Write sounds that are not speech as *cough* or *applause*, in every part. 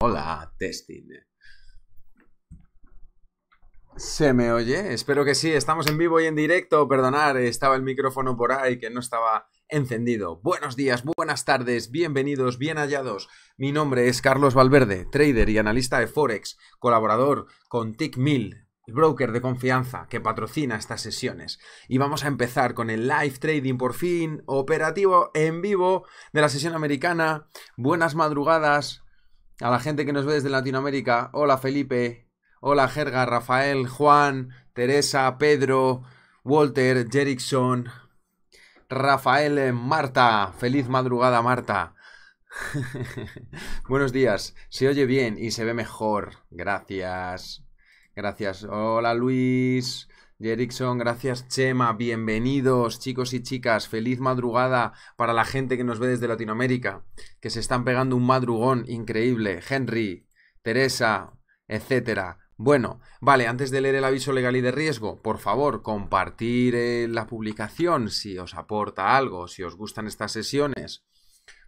Hola, testing. ¿Se me oye? Espero que sí. Estamos en vivo y en directo. Perdonar, estaba el micrófono por ahí que no estaba encendido. Buenos días, buenas tardes, bienvenidos, bien hallados. Mi nombre es Carlos Valverde, trader y analista de Forex, colaborador con TickMill, el broker de confianza que patrocina estas sesiones. Y vamos a empezar con el live trading por fin, operativo en vivo de la sesión americana. Buenas madrugadas a la gente que nos ve desde Latinoamérica. Hola Felipe, hola Jerga, Rafael, Juan, Teresa, Pedro, Walter, Jerickson, Rafael, Marta. Feliz madrugada, Marta. *laughs* Buenos días. Se oye bien y se ve mejor. Gracias. Gracias. Hola Luis. Jerickson, gracias Chema, bienvenidos chicos y chicas, feliz madrugada para la gente que nos ve desde Latinoamérica, que se están pegando un madrugón increíble, Henry, Teresa, etcétera. Bueno, vale, antes de leer el aviso legal y de riesgo, por favor, compartir eh, la publicación si os aporta algo, si os gustan estas sesiones.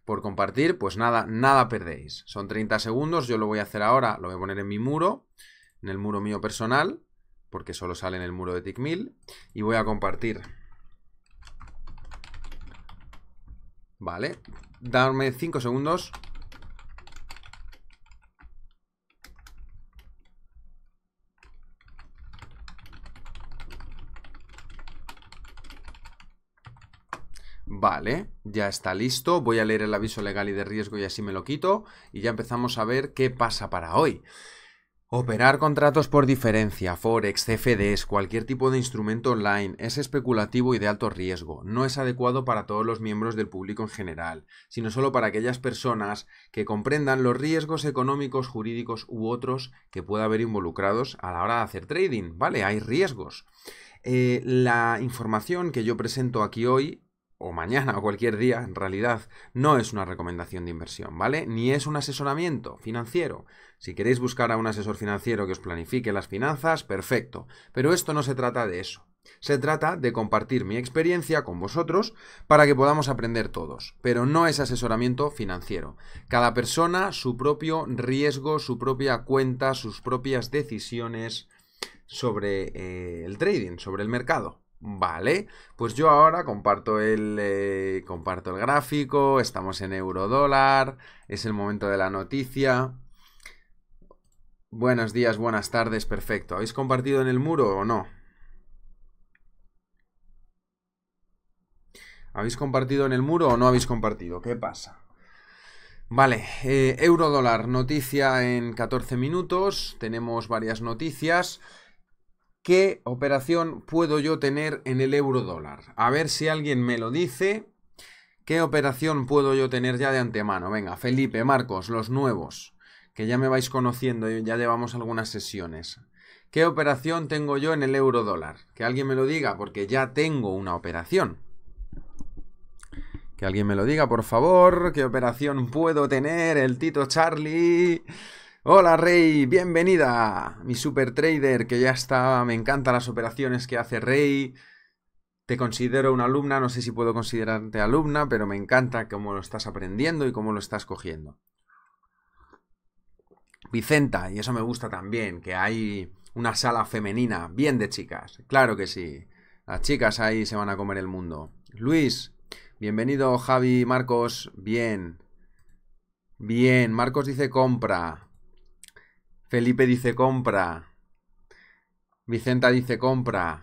Por compartir, pues nada, nada perdéis. Son 30 segundos, yo lo voy a hacer ahora, lo voy a poner en mi muro, en el muro mío personal, porque solo sale en el muro de TickMill, y voy a compartir. Vale, darme 5 segundos. Vale, ya está listo. Voy a leer el aviso legal y de riesgo y así me lo quito. Y ya empezamos a ver qué pasa para hoy. Operar contratos por diferencia, forex, CFDs, cualquier tipo de instrumento online es especulativo y de alto riesgo. No es adecuado para todos los miembros del público en general, sino solo para aquellas personas que comprendan los riesgos económicos, jurídicos u otros que pueda haber involucrados a la hora de hacer trading. ¿Vale? Hay riesgos. Eh, la información que yo presento aquí hoy o mañana o cualquier día, en realidad, no es una recomendación de inversión, ¿vale? Ni es un asesoramiento financiero. Si queréis buscar a un asesor financiero que os planifique las finanzas, perfecto. Pero esto no se trata de eso. Se trata de compartir mi experiencia con vosotros para que podamos aprender todos. Pero no es asesoramiento financiero. Cada persona, su propio riesgo, su propia cuenta, sus propias decisiones sobre eh, el trading, sobre el mercado. Vale, pues yo ahora comparto el, eh, comparto el gráfico, estamos en euro dólar, es el momento de la noticia. Buenos días, buenas tardes, perfecto. ¿Habéis compartido en el muro o no? ¿Habéis compartido en el muro o no habéis compartido? ¿Qué pasa? Vale, eh, euro dólar, noticia en 14 minutos, tenemos varias noticias. ¿Qué operación puedo yo tener en el euro dólar? A ver si alguien me lo dice. ¿Qué operación puedo yo tener ya de antemano? Venga, Felipe, Marcos, los nuevos, que ya me vais conociendo y ya llevamos algunas sesiones. ¿Qué operación tengo yo en el euro dólar? Que alguien me lo diga, porque ya tengo una operación. Que alguien me lo diga, por favor. ¿Qué operación puedo tener? El Tito Charlie. Hola Rey, bienvenida, mi super trader que ya está, me encantan las operaciones que hace Rey. Te considero una alumna, no sé si puedo considerarte alumna, pero me encanta cómo lo estás aprendiendo y cómo lo estás cogiendo. Vicenta, y eso me gusta también, que hay una sala femenina, bien de chicas, claro que sí. Las chicas ahí se van a comer el mundo. Luis, bienvenido Javi, Marcos, bien. Bien, Marcos dice compra. Felipe dice compra. Vicenta dice compra.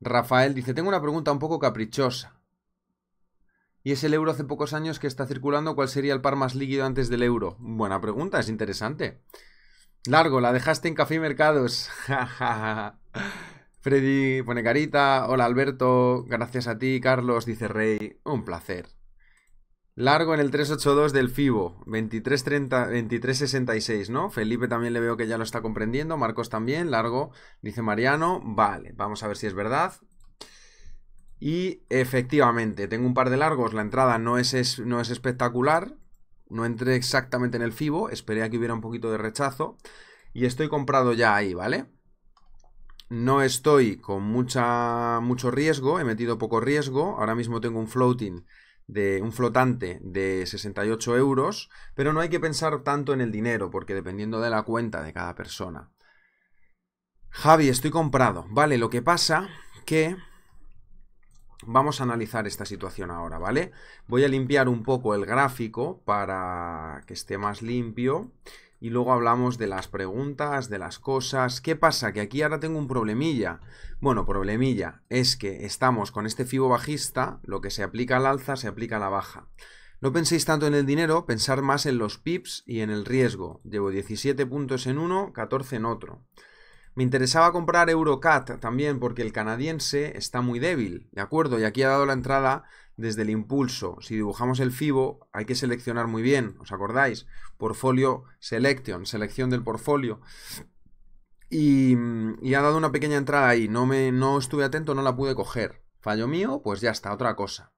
Rafael dice, tengo una pregunta un poco caprichosa. ¿Y es el euro hace pocos años que está circulando? ¿Cuál sería el par más líquido antes del euro? Buena pregunta, es interesante. Largo, la dejaste en Café y Mercados. *laughs* Freddy pone carita. Hola Alberto, gracias a ti. Carlos dice Rey, un placer. Largo en el 382 del FIBO, 2330, 2366, ¿no? Felipe también le veo que ya lo está comprendiendo, Marcos también, largo, dice Mariano, vale, vamos a ver si es verdad. Y efectivamente, tengo un par de largos, la entrada no es, no es espectacular, no entré exactamente en el FIBO, esperé a que hubiera un poquito de rechazo y estoy comprado ya ahí, ¿vale? No estoy con mucha, mucho riesgo, he metido poco riesgo, ahora mismo tengo un floating de un flotante de 68 euros, pero no hay que pensar tanto en el dinero, porque dependiendo de la cuenta de cada persona. Javi, estoy comprado. Vale, lo que pasa que vamos a analizar esta situación ahora, ¿vale? Voy a limpiar un poco el gráfico para que esté más limpio y luego hablamos de las preguntas, de las cosas. ¿Qué pasa? Que aquí ahora tengo un problemilla. Bueno, problemilla es que estamos con este FIBO bajista, lo que se aplica al alza se aplica a la baja. No penséis tanto en el dinero, pensar más en los pips y en el riesgo. Llevo 17 puntos en uno, 14 en otro. Me interesaba comprar Eurocat también porque el canadiense está muy débil, ¿de acuerdo? Y aquí ha dado la entrada desde el impulso. Si dibujamos el FIBO, hay que seleccionar muy bien, ¿os acordáis? Portfolio Selection, selección del portfolio. Y, ha dado una pequeña entrada ahí, no, me, no estuve atento, no la pude coger. Fallo mío, pues ya está, otra cosa.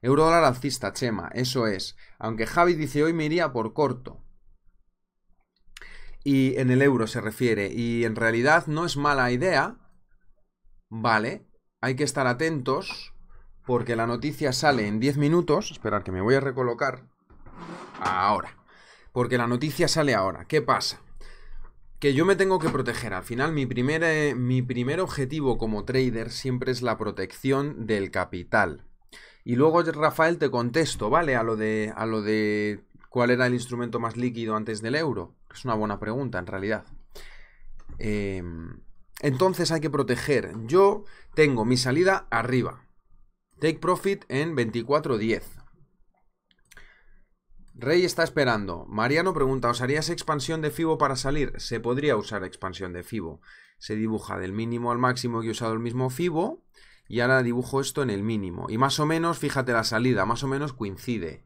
Euro dólar alcista, Chema, eso es. Aunque Javi dice hoy me iría por corto y en el euro se refiere. Y en realidad no es mala idea, ¿vale? Hay que estar atentos porque la noticia sale en 10 minutos. Esperar que me voy a recolocar. Ahora. Porque la noticia sale ahora. ¿Qué pasa? Que yo me tengo que proteger. Al final mi primer, eh, mi primer objetivo como trader siempre es la protección del capital. Y luego, Rafael, te contesto, ¿vale? A lo de, a lo de cuál era el instrumento más líquido antes del euro. Es una buena pregunta, en realidad. Em, entonces hay que proteger. Yo tengo mi salida arriba. Take profit en 24.10. Rey está esperando. Mariano pregunta, ¿usarías expansión de FIBO para salir? Se podría usar expansión de FIBO. Se dibuja del mínimo al máximo que he usado el mismo FIBO y ahora dibujo esto en el mínimo. Y más o menos, fíjate la salida, más o menos coincide.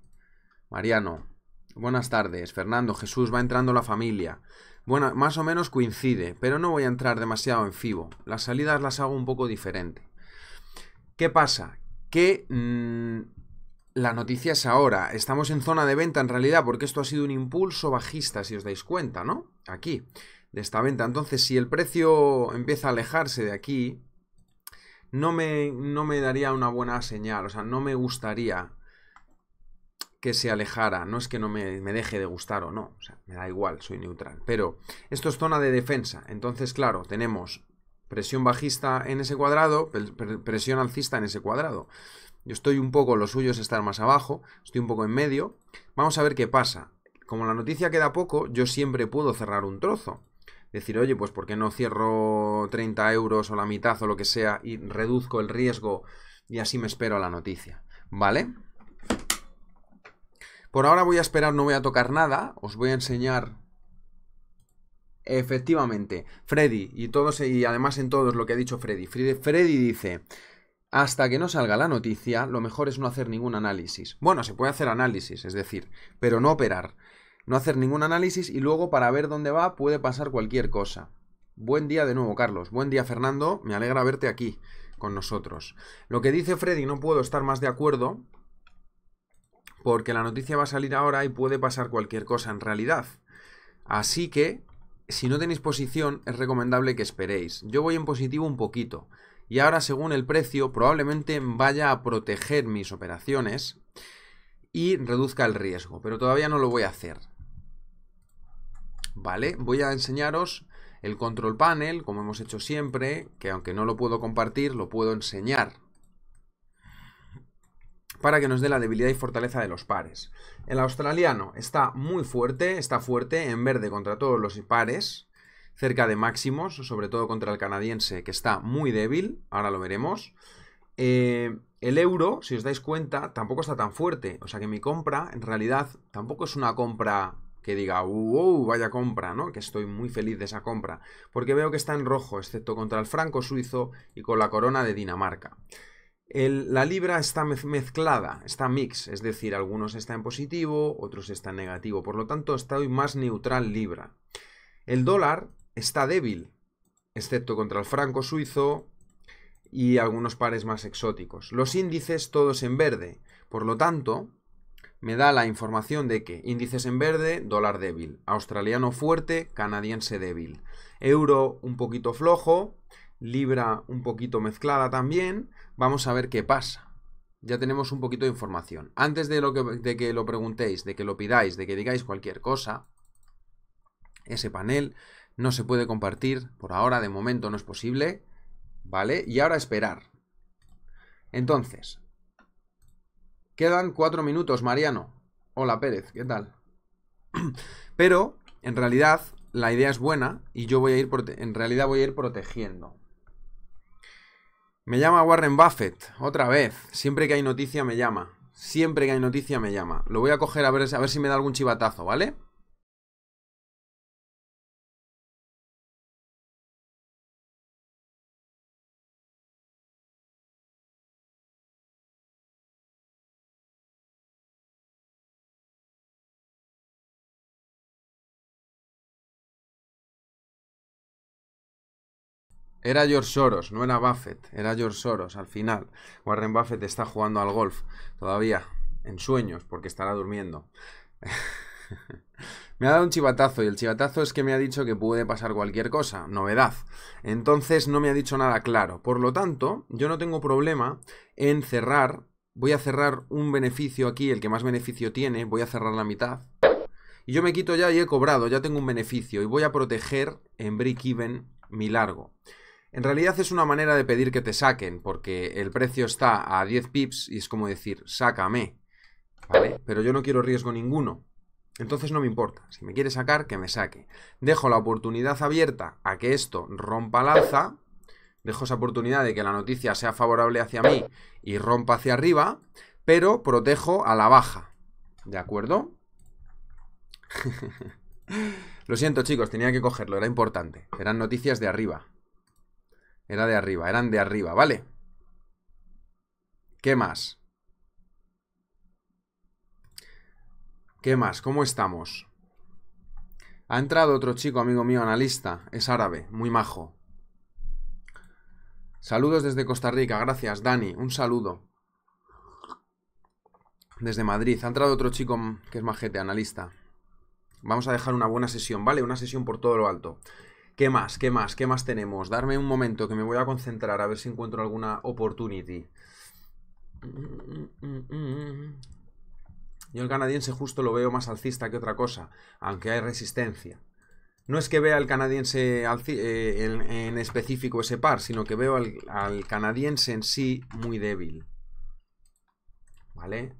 Mariano, Buenas tardes, Fernando, Jesús, va entrando la familia. Bueno, más o menos coincide, pero no voy a entrar demasiado en FIBO. Las salidas las hago un poco diferente. ¿Qué pasa? Que mm, la noticia es ahora. Estamos en zona de venta en realidad, porque esto ha sido un impulso bajista, si os dais cuenta, ¿no? Aquí, de esta venta. Entonces, si el precio empieza a alejarse de aquí, no me, no me daría una buena señal. O sea, no me gustaría que se alejara. No es que no me, deje de gustar o no. O sea, me da igual, soy neutral. Pero esto es zona de defensa. Entonces, claro, tenemos presión bajista en ese cuadrado, presión alcista en ese cuadrado. Yo estoy un poco, lo suyo es estar más abajo, estoy un poco en medio. Vamos a ver qué pasa. Como la noticia queda poco, yo siempre puedo cerrar un trozo. Decir, oye, pues ¿por qué no cierro 30 euros o la mitad o lo que sea y reduzco el riesgo y así me espero a la noticia? ¿Vale? Por ahora voy a esperar, no voy a tocar nada. Os voy a enseñar... Efectivamente, Freddy, y todos, y además en todos lo que ha dicho Freddy. Freddy, dice, hasta que no salga la noticia, lo mejor es no hacer ningún análisis. Bueno, se puede hacer análisis, es decir, pero no operar. No hacer ningún análisis y luego para ver dónde va puede pasar cualquier cosa. Buen día de nuevo, Carlos. Buen día, Fernando. Me alegra verte aquí con nosotros. Lo que dice Freddy no puedo estar más de acuerdo porque la noticia va a salir ahora y puede pasar cualquier cosa en realidad. Así que, si no tenéis posición, es recomendable que esperéis. Yo voy en positivo un poquito. Y ahora, según el precio, probablemente vaya a proteger mis operaciones y reduzca el riesgo. Pero todavía no lo voy a hacer. ¿Vale? Voy a enseñaros el control panel, como hemos hecho siempre, que aunque no lo puedo compartir, lo puedo enseñar para que nos dé la debilidad y fortaleza de los pares. El australiano está muy fuerte, está fuerte en verde contra todos los pares, cerca de máximos, sobre todo contra el canadiense, que está muy débil, ahora lo veremos. Eh, el euro, si os dais cuenta, tampoco está tan fuerte, o sea que mi compra, en realidad, tampoco es una compra que diga, wow, vaya compra, ¿no? Que estoy muy feliz de esa compra, porque veo que está en rojo, excepto contra el franco suizo y con la corona de Dinamarca la libra está mezclada, está mix, es decir, algunos están en positivo, otros están en negativo, por lo tanto estoy más neutral libra. El dólar está débil, excepto contra el franco suizo y algunos pares más exóticos. Los índices todos en verde, por lo tanto, me da la información de que índices en verde, dólar débil, australiano fuerte, canadiense débil, euro un poquito flojo, libra un poquito mezclada también, vamos a ver qué pasa. ya tenemos un poquito de información. Antes de, lo que, de que lo preguntéis, de que lo pidáis, de que digáis cualquier cosa, ese panel no se puede compartir por ahora, de momento no es posible, ¿vale? Y ahora esperar. Entonces, quedan cuatro minutos, Mariano. Hola Pérez, ¿qué tal? *clears throat* Pero, en realidad, la idea es buena y yo voy a ir, en realidad voy a ir protegiendo. Me llama Warren Buffett, otra vez. Siempre que hay noticia me llama. Siempre que hay noticia me llama. Lo voy a coger a ver, a ver si me da algún chivatazo, ¿vale? Era George Soros, no era Buffett, era George Soros al final. Warren Buffett está jugando al golf todavía, en sueños, porque estará durmiendo. *laughs* me ha dado un chivatazo y el chivatazo es que me ha dicho que puede pasar cualquier cosa, novedad. Entonces no me ha dicho nada claro. Por lo tanto, yo no tengo problema en cerrar. Voy a cerrar un beneficio aquí, el que más beneficio tiene, voy a cerrar la mitad. Y yo me quito ya y he cobrado, ya tengo un beneficio y voy a proteger en break-even mi largo. En realidad es una manera de pedir que te saquen, porque el precio está a 10 pips y es como decir, sácame, ¿vale? Pero yo no quiero riesgo ninguno. Entonces no me importa. Si me quiere sacar, que me saque. Dejo la oportunidad abierta a que esto rompa al alza. Dejo esa oportunidad de que la noticia sea favorable hacia mí y rompa hacia arriba. Pero protejo a la baja. ¿De acuerdo? *laughs* Lo siento chicos, tenía que cogerlo, era importante. Eran noticias de arriba. Era de arriba, eran de arriba, ¿vale? ¿Qué más? ¿Qué más? ¿Cómo estamos? Ha entrado otro chico, amigo mío, analista. Es árabe, muy majo. Saludos desde Costa Rica, gracias, Dani. Un saludo. Desde Madrid. Ha entrado otro chico que es majete, analista. Vamos a dejar una buena sesión, ¿vale? Una sesión por todo lo alto. ¿Qué más? ¿Qué más? ¿Qué más tenemos? Darme un momento que me voy a concentrar a ver si encuentro alguna opportunity. Yo el canadiense justo lo veo más alcista que otra cosa, aunque hay resistencia. No es que vea al canadiense eh, en, específico ese par, sino que veo al, al canadiense en sí muy débil. ¿Vale?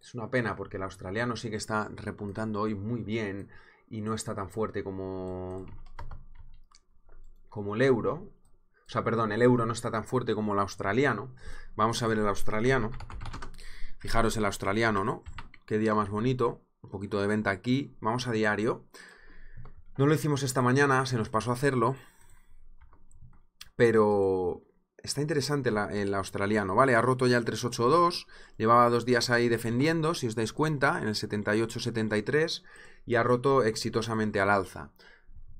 Es una pena porque el australiano sí que está repuntando hoy muy bien y no está tan fuerte como, como el euro. O sea, perdón, el euro no está tan fuerte como el australiano. Vamos a ver el australiano. Fijaros el australiano, ¿no? Qué día más bonito. Un poquito de venta aquí. Vamos a diario. No lo hicimos esta mañana, se nos pasó a hacerlo. Pero está interesante el australiano, ¿vale? Ha roto ya el 382. Llevaba dos días ahí defendiendo, si os dais cuenta, en el 78-73 y ha roto exitosamente al alza.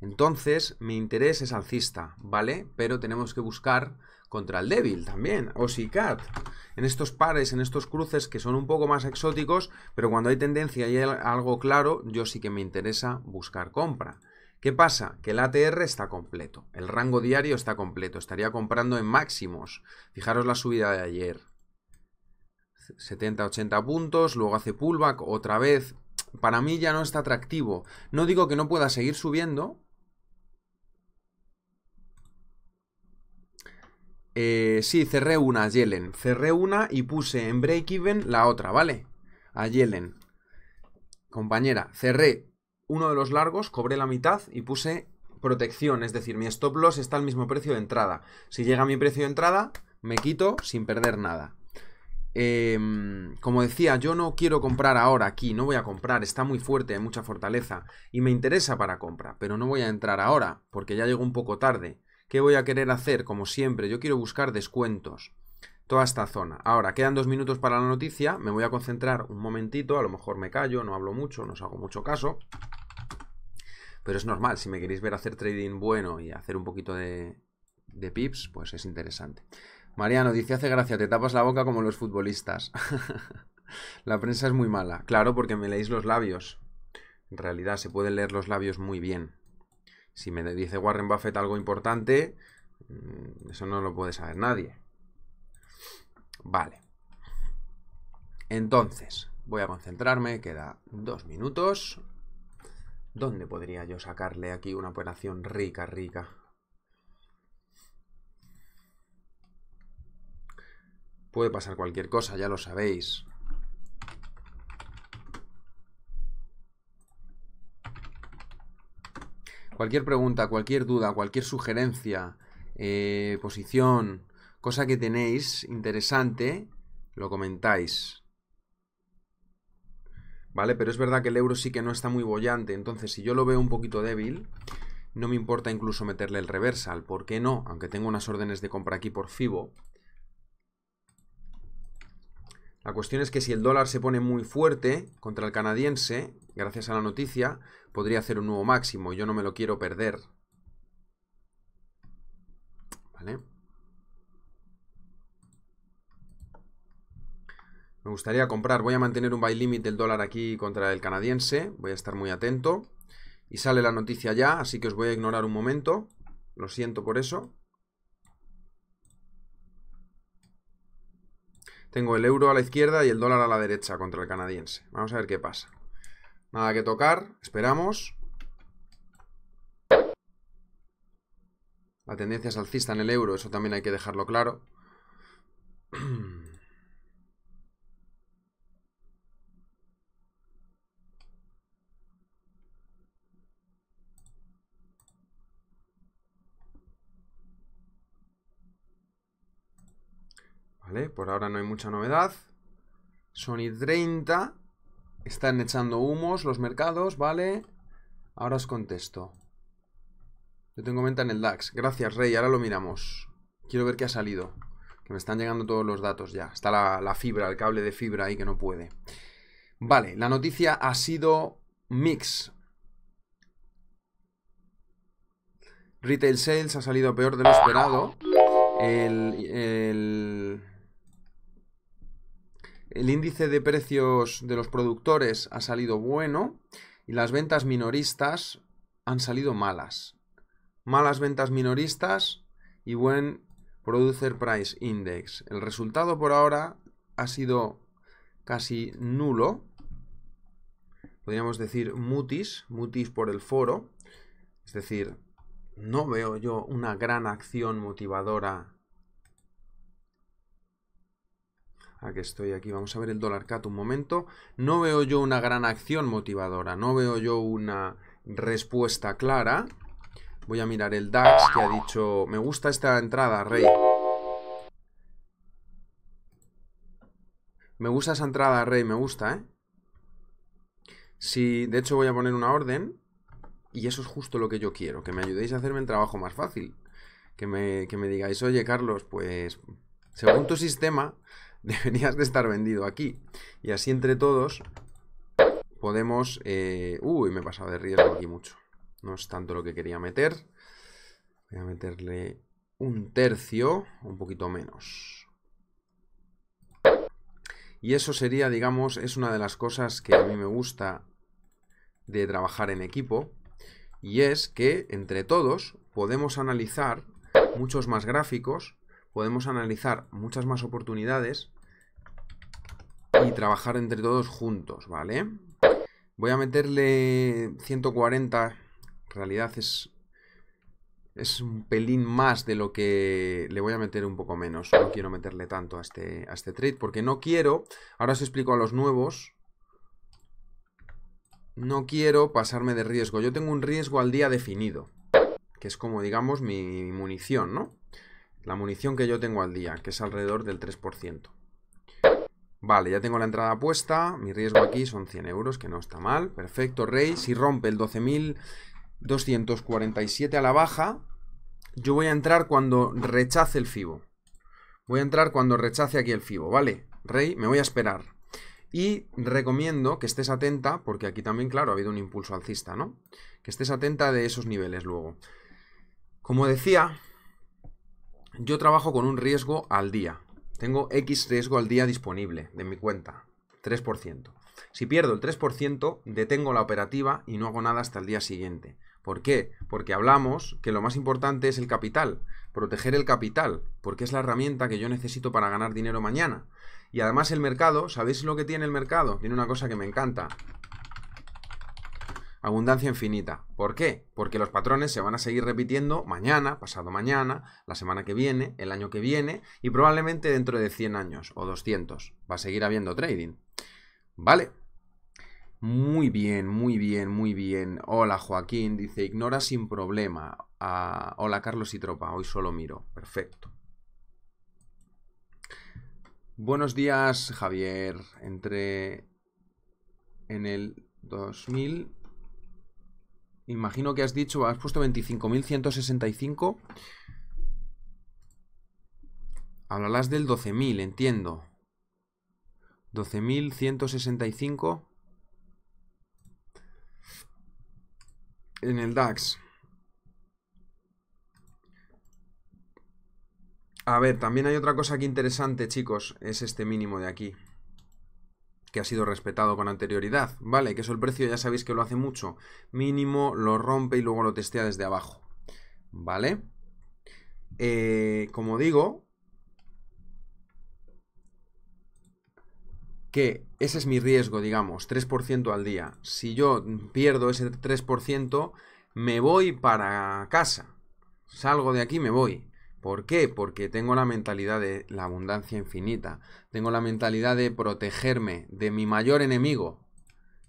Entonces, mi interés es alcista, ¿vale? Pero tenemos que buscar contra el débil también, o. En estos pares, en estos cruces que son un poco más exóticos, pero cuando hay tendencia y hay algo claro, yo sí que me interesa buscar compra. ¿Qué pasa? Que el ATR está completo, el rango diario está completo, estaría comprando en máximos. Fijaros la subida de ayer. 70-80 puntos, luego hace pullback, otra vez para mí ya no está atractivo. No digo que no pueda seguir subiendo. Eh, sí, cerré una a Yellen. Cerré una y puse en break-even la otra, ¿vale? A Yellen. Compañera, cerré uno de los largos, cobré la mitad y puse protección. Es decir, mi stop loss está al mismo precio de entrada. Si llega a mi precio de entrada, me quito sin perder nada. Em, como decía, yo no quiero comprar ahora aquí, no voy a comprar, está muy fuerte, hay mucha fortaleza y me interesa para compra, pero no voy a entrar ahora porque ya llegó un poco tarde. ¿Qué voy a querer hacer? Como siempre, yo quiero buscar descuentos. Toda esta zona. Ahora, quedan dos minutos para la noticia, me voy a concentrar un momentito, a lo mejor me callo, no hablo mucho, no os hago mucho caso. Pero es normal, si me queréis ver hacer trading bueno y hacer un poquito de, pips, pues es interesante. Mariano dice, hace gracia, te tapas la boca como los futbolistas. *laughs* la prensa es muy mala. Claro, porque me leéis los labios. En realidad se pueden leer los labios muy bien. Si me dice Warren Buffett algo importante, mm, eso no lo puede saber nadie. Vale. Entonces, voy a concentrarme, queda dos minutos. ¿Dónde podría yo sacarle aquí una operación rica, rica? Puede pasar cualquier cosa, ya lo sabéis. Cualquier pregunta, cualquier duda, cualquier sugerencia, eh, posición, cosa que tenéis interesante, lo comentáis. ¿Vale? Pero es verdad que el euro sí que no está muy bollante, entonces si yo lo veo un poquito débil, no me importa incluso meterle el reversal. ¿Por qué no? Aunque tengo unas órdenes de compra aquí por FIBO. La cuestión es que si el dólar se pone muy fuerte contra el canadiense, gracias a la noticia, podría hacer un nuevo máximo yo no me lo quiero perder. ¿Vale? Me gustaría comprar, voy a mantener un buy limit del dólar aquí contra el canadiense, voy a estar muy atento. Y sale la noticia ya, así que os voy a ignorar un momento, lo siento por eso. Tengo el euro a la izquierda y el dólar a la derecha contra el canadiense. Vamos a ver qué pasa. Nada que tocar, esperamos. La tendencia es alcista en el euro, eso también hay que dejarlo claro. *clears throat* Vale, por ahora no hay mucha novedad. Sony 30. Están echando humos los mercados, ¿vale? Ahora os contesto. Yo tengo venta en el DAX. Gracias, Rey. Ahora lo miramos. Quiero ver qué ha salido. Que me están llegando todos los datos ya. Está la, fibra, el cable de fibra ahí que no puede. Vale, la noticia ha sido mix. Retail sales ha salido peor de lo esperado. El, el índice de precios de los productores ha salido bueno y las ventas minoristas han salido malas. Malas ventas minoristas y buen Producer Price Index. El resultado por ahora ha sido casi nulo. Podríamos decir mutis, mutis por el foro. Es decir, no veo yo una gran acción motivadora que estoy aquí, vamos a ver el dólar cat un momento. No veo yo una gran acción motivadora, no veo yo una respuesta clara. Voy a mirar el DAX que ha dicho, me gusta esta entrada, Rey. Me gusta esa entrada, Rey, me gusta, ¿eh? Si, de hecho voy a poner una orden y eso es justo lo que yo quiero, que me ayudéis a hacerme el trabajo más fácil. Que me, que me digáis, oye Carlos, pues según tu sistema, *laughs* deberías de estar vendido aquí. Y así entre todos podemos... Eh, uy, me he pasado de riesgo aquí mucho. No es tanto lo que quería meter. Voy a meterle un tercio, un poquito menos. Y eso sería, digamos, es una de las cosas que a mí me gusta de trabajar en equipo. Y es que entre todos podemos analizar muchos más gráficos, podemos analizar muchas más oportunidades y trabajar entre todos juntos, ¿vale? Voy a meterle 140, en realidad es, es un pelín más de lo que le voy a meter un poco menos. No quiero meterle tanto a este, a este trade porque no quiero, ahora os explico a los nuevos, no quiero pasarme de riesgo. Yo tengo un riesgo al día definido, que es como digamos mi munición, ¿no? La munición que yo tengo al día, que es alrededor del 3%. Vale, ya tengo la entrada puesta. Mi riesgo aquí son 100 euros, que no está mal. Perfecto, rey. Si rompe el 12.247 a la baja, yo voy a entrar cuando rechace el FIBO. Voy a entrar cuando rechace aquí el FIBO, ¿vale? Rey, me voy a esperar. Y recomiendo que estés atenta, porque aquí también, claro, ha habido un impulso alcista, ¿no? Que estés atenta de esos niveles luego. Como decía, yo trabajo con un riesgo al día. Tengo X riesgo al día disponible de mi cuenta, 3%. Si pierdo el 3%, detengo la operativa y no hago nada hasta el día siguiente. ¿Por qué? Porque hablamos que lo más importante es el capital, proteger el capital, porque es la herramienta que yo necesito para ganar dinero mañana. Y además el mercado, ¿sabéis lo que tiene el mercado? Tiene una cosa que me encanta. Abundancia infinita. ¿Por qué? Porque los patrones se van a seguir repitiendo mañana, pasado mañana, la semana que viene, el año que viene y probablemente dentro de 100 años o 200. Va a seguir habiendo trading. ¿Vale? Muy bien, muy bien, muy bien. Hola Joaquín, dice, ignora sin problema. Ah, hola Carlos y tropa, hoy solo miro. Perfecto. Buenos días Javier. Entre en el 2000... Imagino que has dicho, has puesto 25.165. Hablarás del 12.000, entiendo. 12.165. en el DAX. A ver, también hay otra cosa aquí interesante, chicos, es este mínimo de aquí, que ha sido respetado con anterioridad, ¿vale? Que eso el precio ya sabéis que lo hace mucho. Mínimo, lo rompe y luego lo testea desde abajo, ¿vale? Eh, como digo, que ese es mi riesgo, digamos, 3% al día. Si yo pierdo ese 3%, me voy para casa. Salgo de aquí, me voy. ¿Por qué? Porque tengo la mentalidad de la abundancia infinita. Tengo la mentalidad de protegerme de mi mayor enemigo,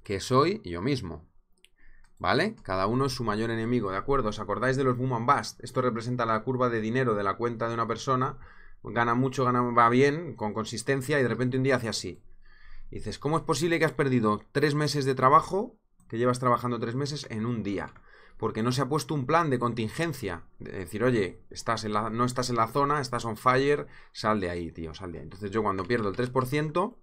que soy yo mismo. ¿Vale? Cada uno es su mayor enemigo, ¿de acuerdo? ¿Os acordáis de los boom and bust? Esto representa la curva de dinero de la cuenta de una persona. Gana mucho, gana, va bien, con consistencia, y de repente un día hace así dices, ¿cómo es posible que has perdido tres meses de trabajo, que llevas trabajando tres meses, en un día? Porque no se ha puesto un plan de contingencia. De decir, oye, estás en la, no estás en la zona, estás on fire, sal de ahí, tío, sal de ahí. Entonces yo cuando pierdo el 3%,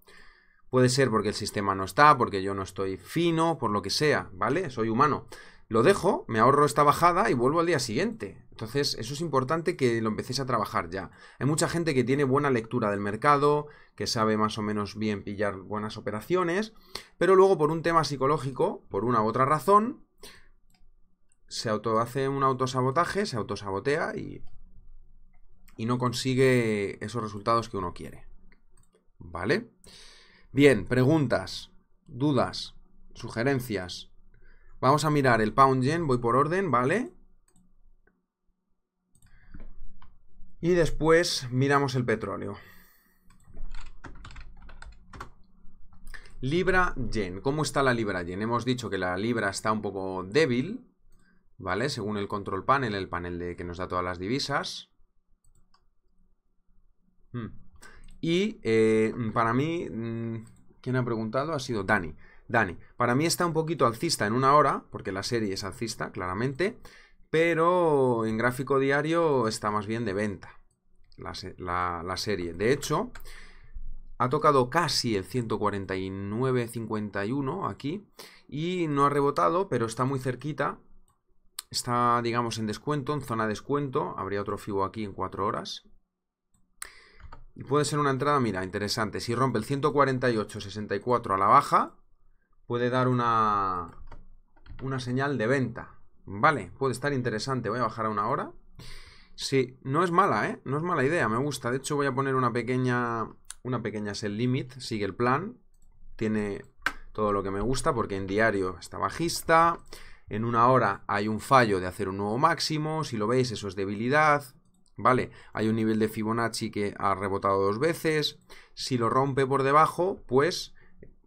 puede ser porque el sistema no está, porque yo no estoy fino, por lo que sea, ¿vale? Soy humano. Lo dejo, me ahorro esta bajada y vuelvo al día siguiente. Entonces, eso es importante que lo empecéis a trabajar ya. Hay mucha gente que tiene buena lectura del mercado, que sabe más o menos bien pillar buenas operaciones, pero luego por un tema psicológico, por una u otra razón, se auto hace un autosabotaje, se autosabotea y, y no consigue esos resultados que uno quiere. ¿Vale? Bien, preguntas, dudas, sugerencias. Vamos a mirar el pound yen, voy por orden, ¿vale? Y después miramos el petróleo. Libra yen. ¿Cómo está la libra yen? Hemos dicho que la libra está un poco débil, ¿vale? Según el control panel, el panel de que nos da todas las divisas. Hmm. Y eh, para mí, mm, ¿quién ha preguntado? Ha sido Dani. Dani, para mí está un poquito alcista en una hora, porque la serie es alcista, claramente, pero en gráfico diario está más bien de venta la, serie. De hecho, ha tocado casi el 149.51 aquí y no ha rebotado, pero está muy cerquita. Está, digamos, en descuento, en zona de descuento. Habría otro FIBO aquí en 4 horas. Y puede ser una entrada, mira, interesante. Si rompe el 148.64 a la baja, puede dar una, una señal de venta. Vale, puede estar interesante. Voy a bajar a una hora. Sí, no es mala, ¿eh? No es mala idea, me gusta. De hecho, voy a poner una pequeña, una pequeña sell limit. Sigue el plan. Tiene todo lo que me gusta porque en diario está bajista. En una hora hay un fallo de hacer un nuevo máximo. Si lo veis, eso es debilidad. ¿Vale? Hay un nivel de Fibonacci que ha rebotado dos veces. Si lo rompe por debajo, pues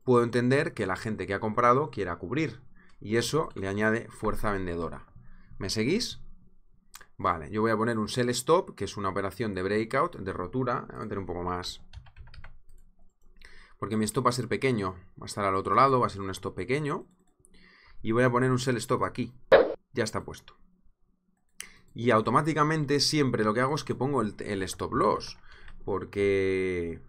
puedo entender que la gente que ha comprado quiera cubrir. Y eso le añade fuerza vendedora. ¿Me seguís? Vale, yo voy a poner un sell stop, que es una operación de breakout, de rotura. Voy a meter un poco más. Porque mi stop va a ser pequeño. Va a estar al otro lado, va a ser un stop pequeño. Y voy a poner un sell stop aquí. Ya está puesto. Y automáticamente siempre lo que hago es que pongo el, stop loss. Porque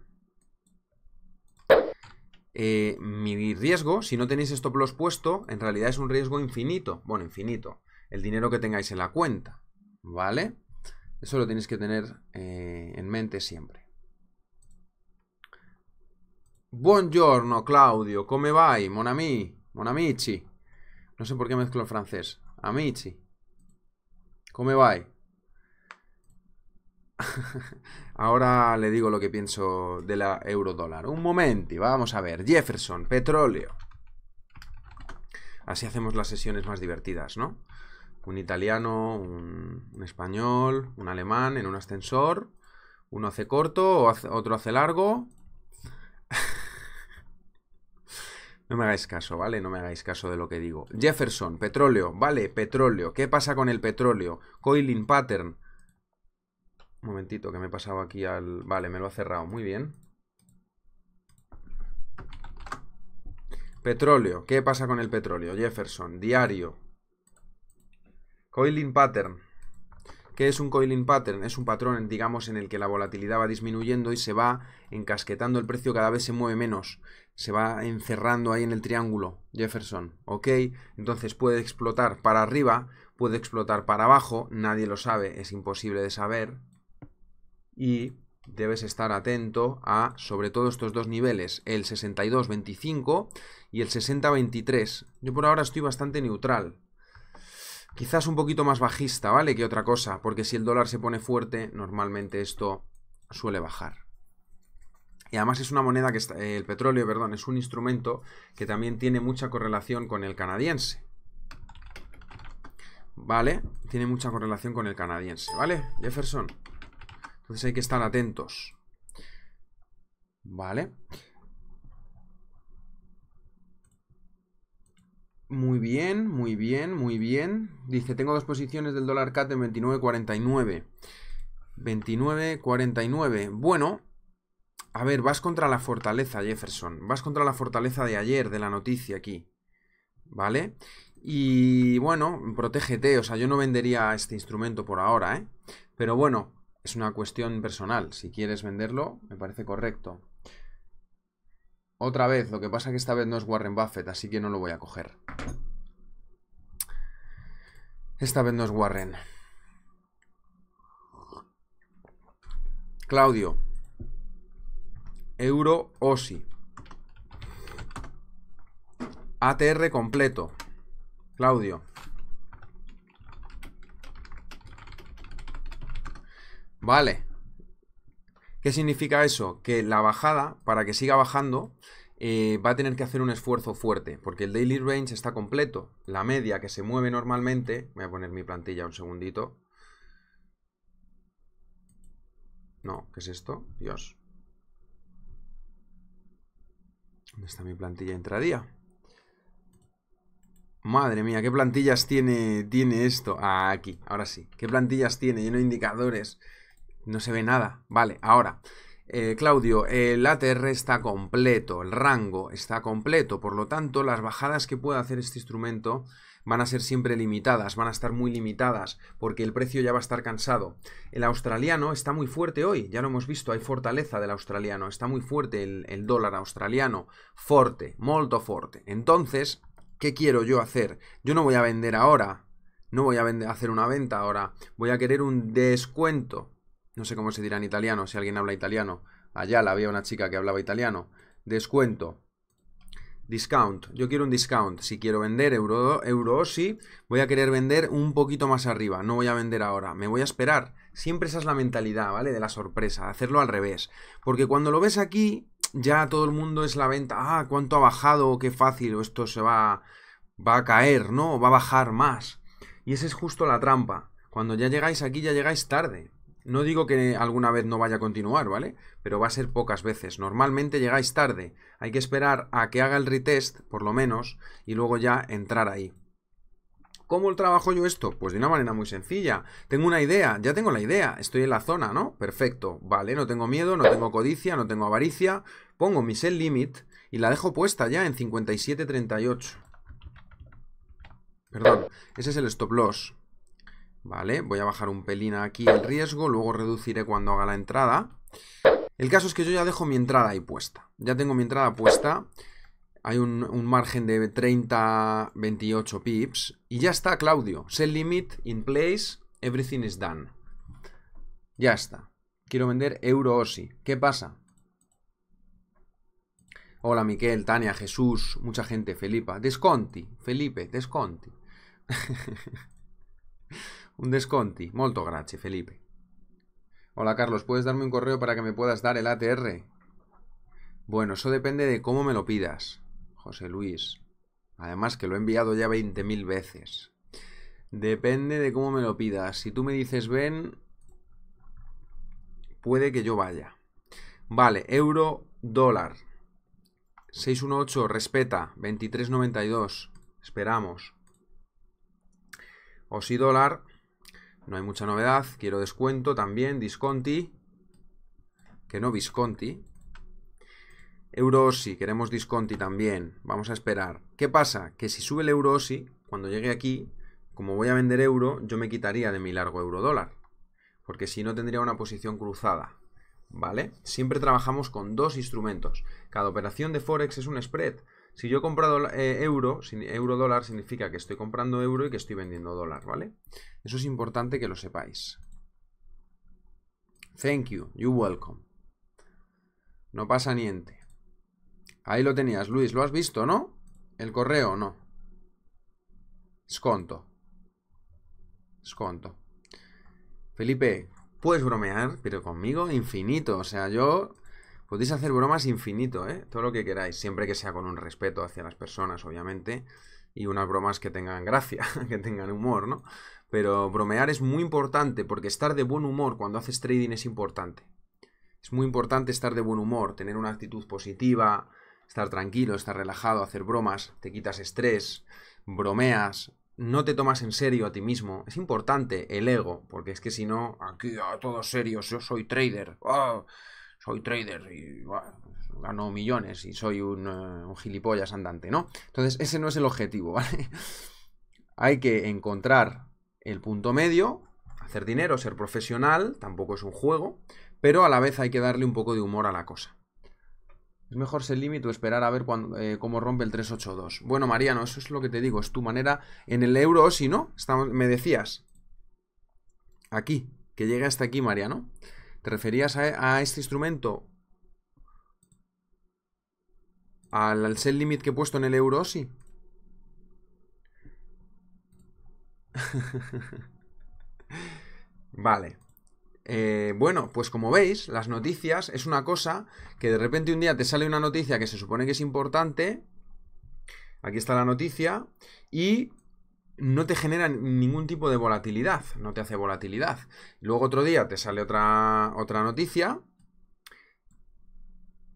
eh, mi riesgo, si no tenéis stop loss puesto, en realidad es un riesgo infinito. Bueno, infinito. El dinero que tengáis en la cuenta. ¿Vale? Eso lo tenéis que tener eh, en mente siempre. Buongiorno, Claudio. ¿Cómo va? Mon ami, mon amici. No sé por qué mezclo francés. amici. ¿Cómo va? *laughs* Ahora le digo lo que pienso de la euro dólar. Un momento, vamos a ver. Jefferson, petróleo. Así hacemos las sesiones más divertidas, ¿no? Un italiano, un, español, un alemán en un ascensor. Uno hace corto, otro hace largo. No me hagáis caso, ¿vale? No me hagáis caso de lo que digo. Jefferson, petróleo, vale, petróleo. ¿Qué pasa con el petróleo? Coiling pattern. Un momentito, que me he pasado aquí al... Vale, me lo ha cerrado. Muy bien. Petróleo. ¿Qué pasa con el petróleo? Jefferson. Diario. Coiling pattern. ¿Qué es un coiling pattern? Es un patrón, digamos, en el que la volatilidad va disminuyendo y se va encasquetando el precio cada vez se mueve menos. Se va encerrando ahí en el triángulo. Jefferson. ¿Ok? Entonces puede explotar para arriba, puede explotar para abajo. Nadie lo sabe, es imposible de saber y debes estar atento a sobre todo estos dos niveles, el 62-25 y el 60-23. Yo por ahora estoy bastante neutral. Quizás un poquito más bajista, ¿vale? Que otra cosa, porque si el dólar se pone fuerte, normalmente esto suele bajar. Y además es una moneda que está, el petróleo, perdón, es un instrumento que también tiene mucha correlación con el canadiense. ¿Vale? Tiene mucha correlación con el canadiense, ¿vale? Jefferson. Entonces hay que estar atentos. Vale. Muy bien, muy bien, muy bien. Dice, tengo dos posiciones del dólar CAT en 29.49. 29.49. Bueno, a ver, vas contra la fortaleza, Jefferson. Vas contra la fortaleza de ayer, de la noticia aquí. ¿Vale? Y bueno, protégete. O sea, yo no vendería este instrumento por ahora, ¿eh? Pero bueno, es una cuestión personal. Si quieres venderlo, me parece correcto. Otra vez, lo que pasa es que esta vez no es Warren Buffett, así que no lo voy a coger. Esta vez no es Warren. Claudio. Euro OSI. ATR completo. Claudio. Vale. ¿Qué significa eso? Que la bajada, para que siga bajando, eh, va a tener que hacer un esfuerzo fuerte, porque el daily range está completo. La media que se mueve normalmente, voy a poner mi plantilla un segundito. No, ¿qué es esto? Dios. ¿Dónde está mi plantilla intradía? Madre mía, ¿qué plantillas tiene, tiene esto? Ah, aquí, ahora sí. ¿Qué plantillas tiene? Lleno de indicadores. No se ve nada. Vale, ahora. Eh, Claudio, el ATR está completo, el rango está completo, por lo tanto las bajadas que puede hacer este instrumento van a ser siempre limitadas, van a estar muy limitadas, porque el precio ya va a estar cansado. El australiano está muy fuerte hoy, ya lo hemos visto, hay fortaleza del australiano, está muy fuerte el, dólar australiano, fuerte, molto fuerte. Entonces, ¿qué quiero yo hacer? Yo no voy a vender ahora, no voy a hacer una venta ahora, voy a querer un descuento no sé cómo se dirá en italiano, si alguien habla italiano. Allá la había una chica que hablaba italiano. Descuento. Discount. Yo quiero un discount. Si quiero vender euro, euro sí, voy a querer vender un poquito más arriba. No voy a vender ahora. Me voy a esperar. Siempre esa es la mentalidad, ¿vale? De la sorpresa. Hacerlo al revés. Porque cuando lo ves aquí, ya todo el mundo es la venta. Ah, cuánto ha bajado, qué fácil. Esto se va, va a caer, ¿no? Va a bajar más. Y esa es justo la trampa. Cuando ya llegáis aquí, ya llegáis tarde. No digo que alguna vez no vaya a continuar, ¿vale? Pero va a ser pocas veces. Normalmente llegáis tarde. Hay que esperar a que haga el retest, por lo menos, y luego ya entrar ahí. ¿Cómo trabajo yo esto? Pues de una manera muy sencilla. Tengo una idea, ya tengo la idea, estoy en la zona, ¿no? Perfecto, vale, no tengo miedo, no tengo codicia, no tengo avaricia. Pongo mi sell limit y la dejo puesta ya en 57.38. Perdón, ese es el stop loss. Vale, voy a bajar un pelín aquí el riesgo, luego reduciré cuando haga la entrada. El caso es que yo ya dejo mi entrada ahí puesta. Ya tengo mi entrada puesta. Hay un, margen de 30, 28 pips. Y ya está, Claudio. Sell limit in place. Everything is done. Ya está. Quiero vender euro OSI. ¿Qué pasa? Hola, Miquel, Tania, Jesús, mucha gente, Felipa. Desconti, Felipe, desconti. *laughs* un desconti. Molto grazie, Felipe. Hola, Carlos. ¿Puedes darme un correo para que me puedas dar el ATR? Bueno, eso depende de cómo me lo pidas, José Luis. Además que lo he enviado ya 20.000 veces. Depende de cómo me lo pidas. Si tú me dices ven, puede que yo vaya. Vale, euro, dólar. 618, respeta. 23.92. Esperamos. O si dólar, no hay mucha novedad. Quiero descuento también, disconti. Que no Visconti. Euro si queremos disconti también. Vamos a esperar. ¿Qué pasa? Que si sube el euro si, cuando llegue aquí, como voy a vender euro, yo me quitaría de mi largo euro dólar. Porque si no tendría una posición cruzada. ¿Vale? Siempre trabajamos con dos instrumentos. Cada operación de Forex es un spread. Si yo he comprado eh, euro, euro dólar significa que estoy comprando euro y que estoy vendiendo dólar, ¿vale? Eso es importante que lo sepáis. Thank you, you welcome. No pasa niente. Ahí lo tenías, Luis. ¿Lo has visto, no? El correo, no. Sconto. Sconto. Felipe, puedes bromear, pero conmigo infinito. O sea, yo podéis hacer bromas infinito, ¿eh? Todo lo que queráis, siempre que sea con un respeto hacia las personas, obviamente, y unas bromas que tengan gracia, *laughs* que tengan humor, ¿no? Pero bromear es muy importante porque estar de buen humor cuando haces trading es importante. Es muy importante estar de buen humor, tener una actitud positiva, estar tranquilo, estar relajado, hacer bromas, te quitas estrés, bromeas, no te tomas en serio a ti mismo. Es importante el ego, porque es que si no, aquí a todos serios, yo soy trader, ah, soy trader y gano millones y soy un, eh, un, gilipollas andante, ¿no? Entonces, ese no es el objetivo, *laughs* ¿vale? Hay que encontrar el punto medio, hacer dinero, ser profesional, tampoco es un juego, pero a la vez hay que darle un poco de humor a la cosa. Es mejor ser límite o esperar a ver cuando, eh, cómo rompe el 382. Bueno, Mariano, eso es lo que te digo. Es tu manera. En el euro, si no, estamos, me decías. Aquí, que llegue hasta aquí, Mariano. ¿Te referías a, este instrumento? Al, al limit que he puesto en el euro, sí. *laughs* vale. Eh, bueno, pues como veis, las noticias es una cosa que de repente un día te sale una noticia que se supone que es importante. Aquí está la noticia. Y no te genera ningún tipo de volatilidad. No te hace volatilidad. Luego otro día te sale otra, otra noticia.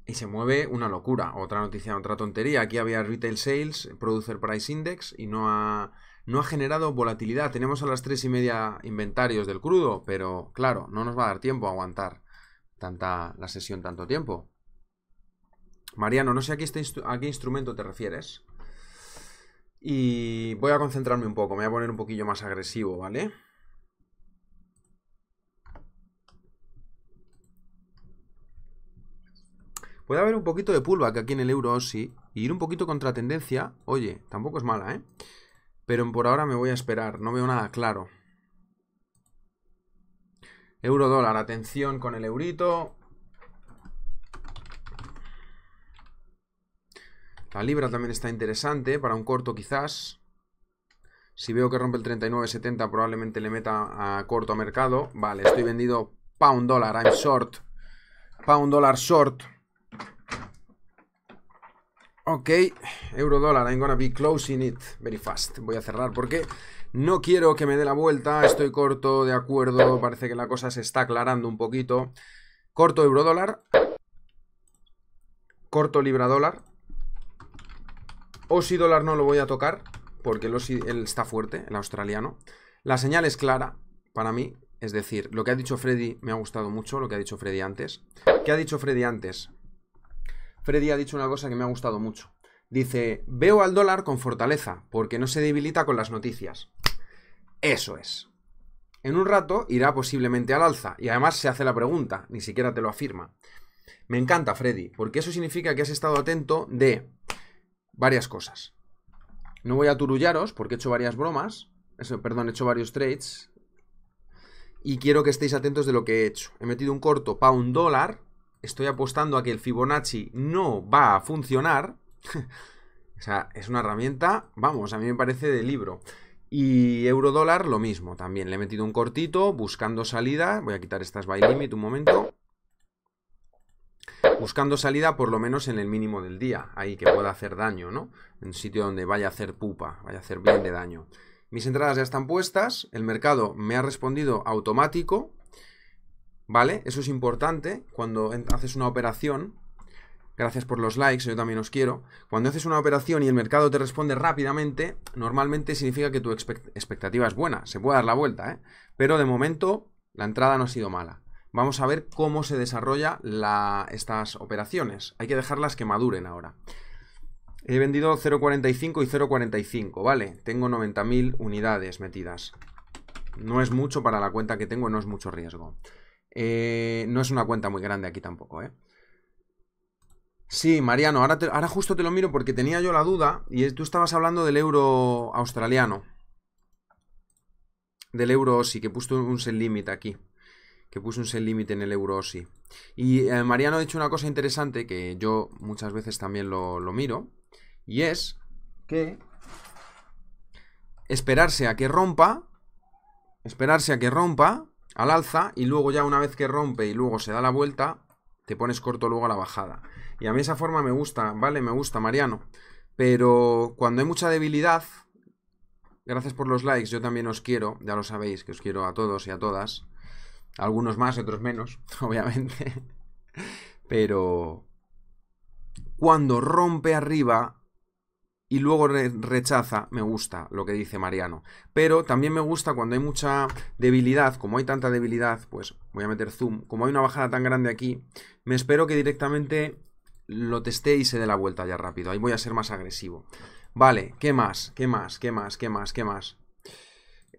Y se mueve una locura. Otra noticia, otra tontería. Aquí había Retail Sales, Producer Price Index. Y no ha no ha generado volatilidad. Tenemos a las tres y media inventarios del crudo, pero claro, no nos va a dar tiempo a aguantar tanta, la sesión tanto tiempo. Mariano, no sé a qué, a qué instrumento te refieres. Y voy a concentrarme un poco, me voy a poner un poquillo más agresivo, ¿vale? Puede haber un poquito de pullback aquí en el euro sí, y ir un poquito contra tendencia, oye, tampoco es mala, ¿eh? Pero por ahora me voy a esperar, no veo nada claro. Euro dólar, atención con el eurito. La libra también está interesante, para un corto quizás. Si veo que rompe el 39.70 probablemente le meta a corto a mercado. Vale, estoy vendido pound dólar, I'm short. Pound dólar short. Ok, euro dólar, I'm gonna be closing it very fast. Voy a cerrar porque no quiero que me dé la vuelta. Estoy corto, de acuerdo. Parece que la cosa se está aclarando un poquito. Corto euro dólar. Corto libra dólar. Osi dólar no lo voy a tocar porque el él está fuerte, el australiano. La señal es clara para mí. Es decir, lo que ha dicho Freddy me ha gustado mucho, lo que ha dicho Freddy antes. ¿Qué ha dicho Freddy antes? Freddy ha dicho una cosa que me ha gustado mucho. Dice, veo al dólar con fortaleza, porque no se debilita con las noticias. Eso es. En un rato irá posiblemente al alza, y además se hace la pregunta, ni siquiera te lo afirma. Me encanta, Freddy, porque eso significa que has estado atento de varias cosas. No voy a turullaros, porque he hecho varias bromas, eso, perdón, he hecho varios trades, y quiero que estéis atentos de lo que he hecho. He metido un corto un dólar, estoy apostando a que el Fibonacci no va a funcionar. *laughs* o sea, es una herramienta, vamos, a mí me parece de libro. Y euro dólar lo mismo, también le he metido un cortito buscando salida. Voy a quitar estas buy limit un momento. Buscando salida por lo menos en el mínimo del día, ahí que pueda hacer daño, ¿no? En un sitio donde vaya a hacer pupa, vaya a hacer bien de daño. Mis entradas ya están puestas, el mercado me ha respondido automático, ¿vale? Eso es importante cuando haces una operación. Gracias por los likes, yo también os quiero. Cuando haces una operación y el mercado te responde rápidamente, normalmente significa que tu expectativa es buena. Se puede dar la vuelta, ¿eh? Pero de momento la entrada no ha sido mala. Vamos a ver cómo se desarrolla estas operaciones. Hay que dejarlas que maduren ahora. He vendido 0.45 y 0.45, ¿vale? Tengo 90.000 unidades metidas. No es mucho para la cuenta que tengo, no es mucho riesgo. Eh, no es una cuenta muy grande aquí tampoco, ¿eh? Sí, Mariano, ahora, justo te lo miro porque tenía yo la duda y tú estabas hablando del euro australiano. Del euro sí, que he puesto un set limit aquí. Que puse un limit en el euro sí. Y eh, Mariano ha dicho una cosa interesante que yo muchas veces también lo miro. Y es que esperarse a que rompa, esperarse a que rompa al alza y luego ya una vez que rompe y luego se da la vuelta, te pones corto luego a la bajada. Y a mí esa forma me gusta, ¿vale? Me gusta, Mariano. Pero cuando hay mucha debilidad, gracias por los likes, yo también os quiero, ya lo sabéis, que os quiero a todos y a todas. Algunos más, otros menos, *laughs* obviamente. Pero cuando rompe arriba, y luego rechaza, me gusta lo que dice Mariano. Pero también me gusta cuando hay mucha debilidad, como hay tanta debilidad, pues voy a meter zoom, como hay una bajada tan grande aquí, me espero que directamente lo teste y se dé la vuelta ya rápido. Ahí voy a ser más agresivo. Vale, ¿qué más? ¿Qué más? ¿Qué más? ¿Qué más? ¿Qué más?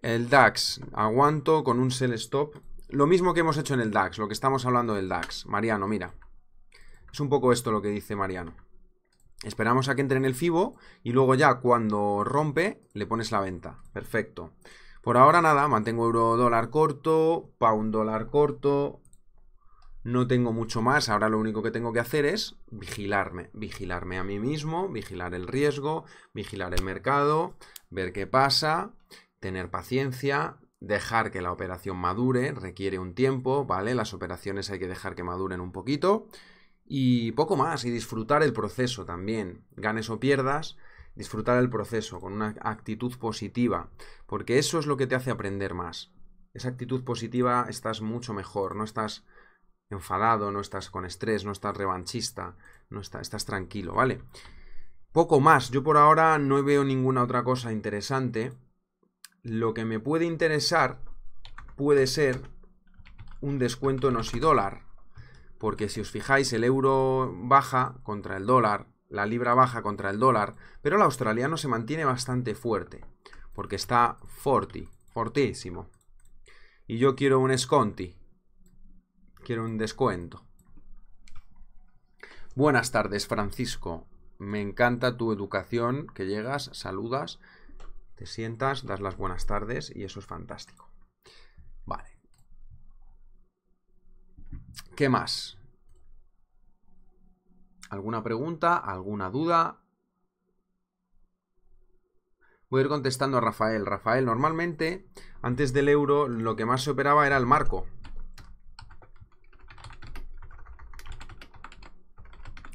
El DAX, aguanto con un sell stop. Lo mismo que hemos hecho en el DAX, lo que estamos hablando del DAX. Mariano, mira. Es un poco esto lo que dice Mariano. Esperamos a que entre en el FIBO y luego ya cuando rompe le pones la venta. Perfecto. Por ahora nada, mantengo euro dólar corto, pound dólar corto. No tengo mucho más, ahora lo único que tengo que hacer es vigilarme, vigilarme a mí mismo, vigilar el riesgo, vigilar el mercado, ver qué pasa, tener paciencia, dejar que la operación madure, requiere un tiempo, ¿vale? Las operaciones hay que dejar que maduren un poquito y poco más, y disfrutar el proceso también, ganes o pierdas, disfrutar el proceso con una actitud positiva, porque eso es lo que te hace aprender más. Esa actitud positiva estás mucho mejor, no estás enfadado, no estás con estrés, no estás revanchista, no estás tranquilo, ¿vale? Poco más, yo por ahora no veo ninguna otra cosa interesante. Lo que me puede interesar puede ser un descuento en osidólar porque si os fijáis el euro baja contra el dólar, la libra baja contra el dólar, pero el australiano se mantiene bastante fuerte, porque está forti, fortísimo. Y yo quiero un esconti, quiero un descuento. Buenas tardes, Francisco. Me encanta tu educación, que llegas, saludas, te sientas, das las buenas tardes y eso es fantástico. Vale. ¿Qué más? ¿Alguna pregunta? ¿Alguna duda? Voy a ir contestando a Rafael. Rafael, normalmente, antes del euro, lo que más se operaba era el marco.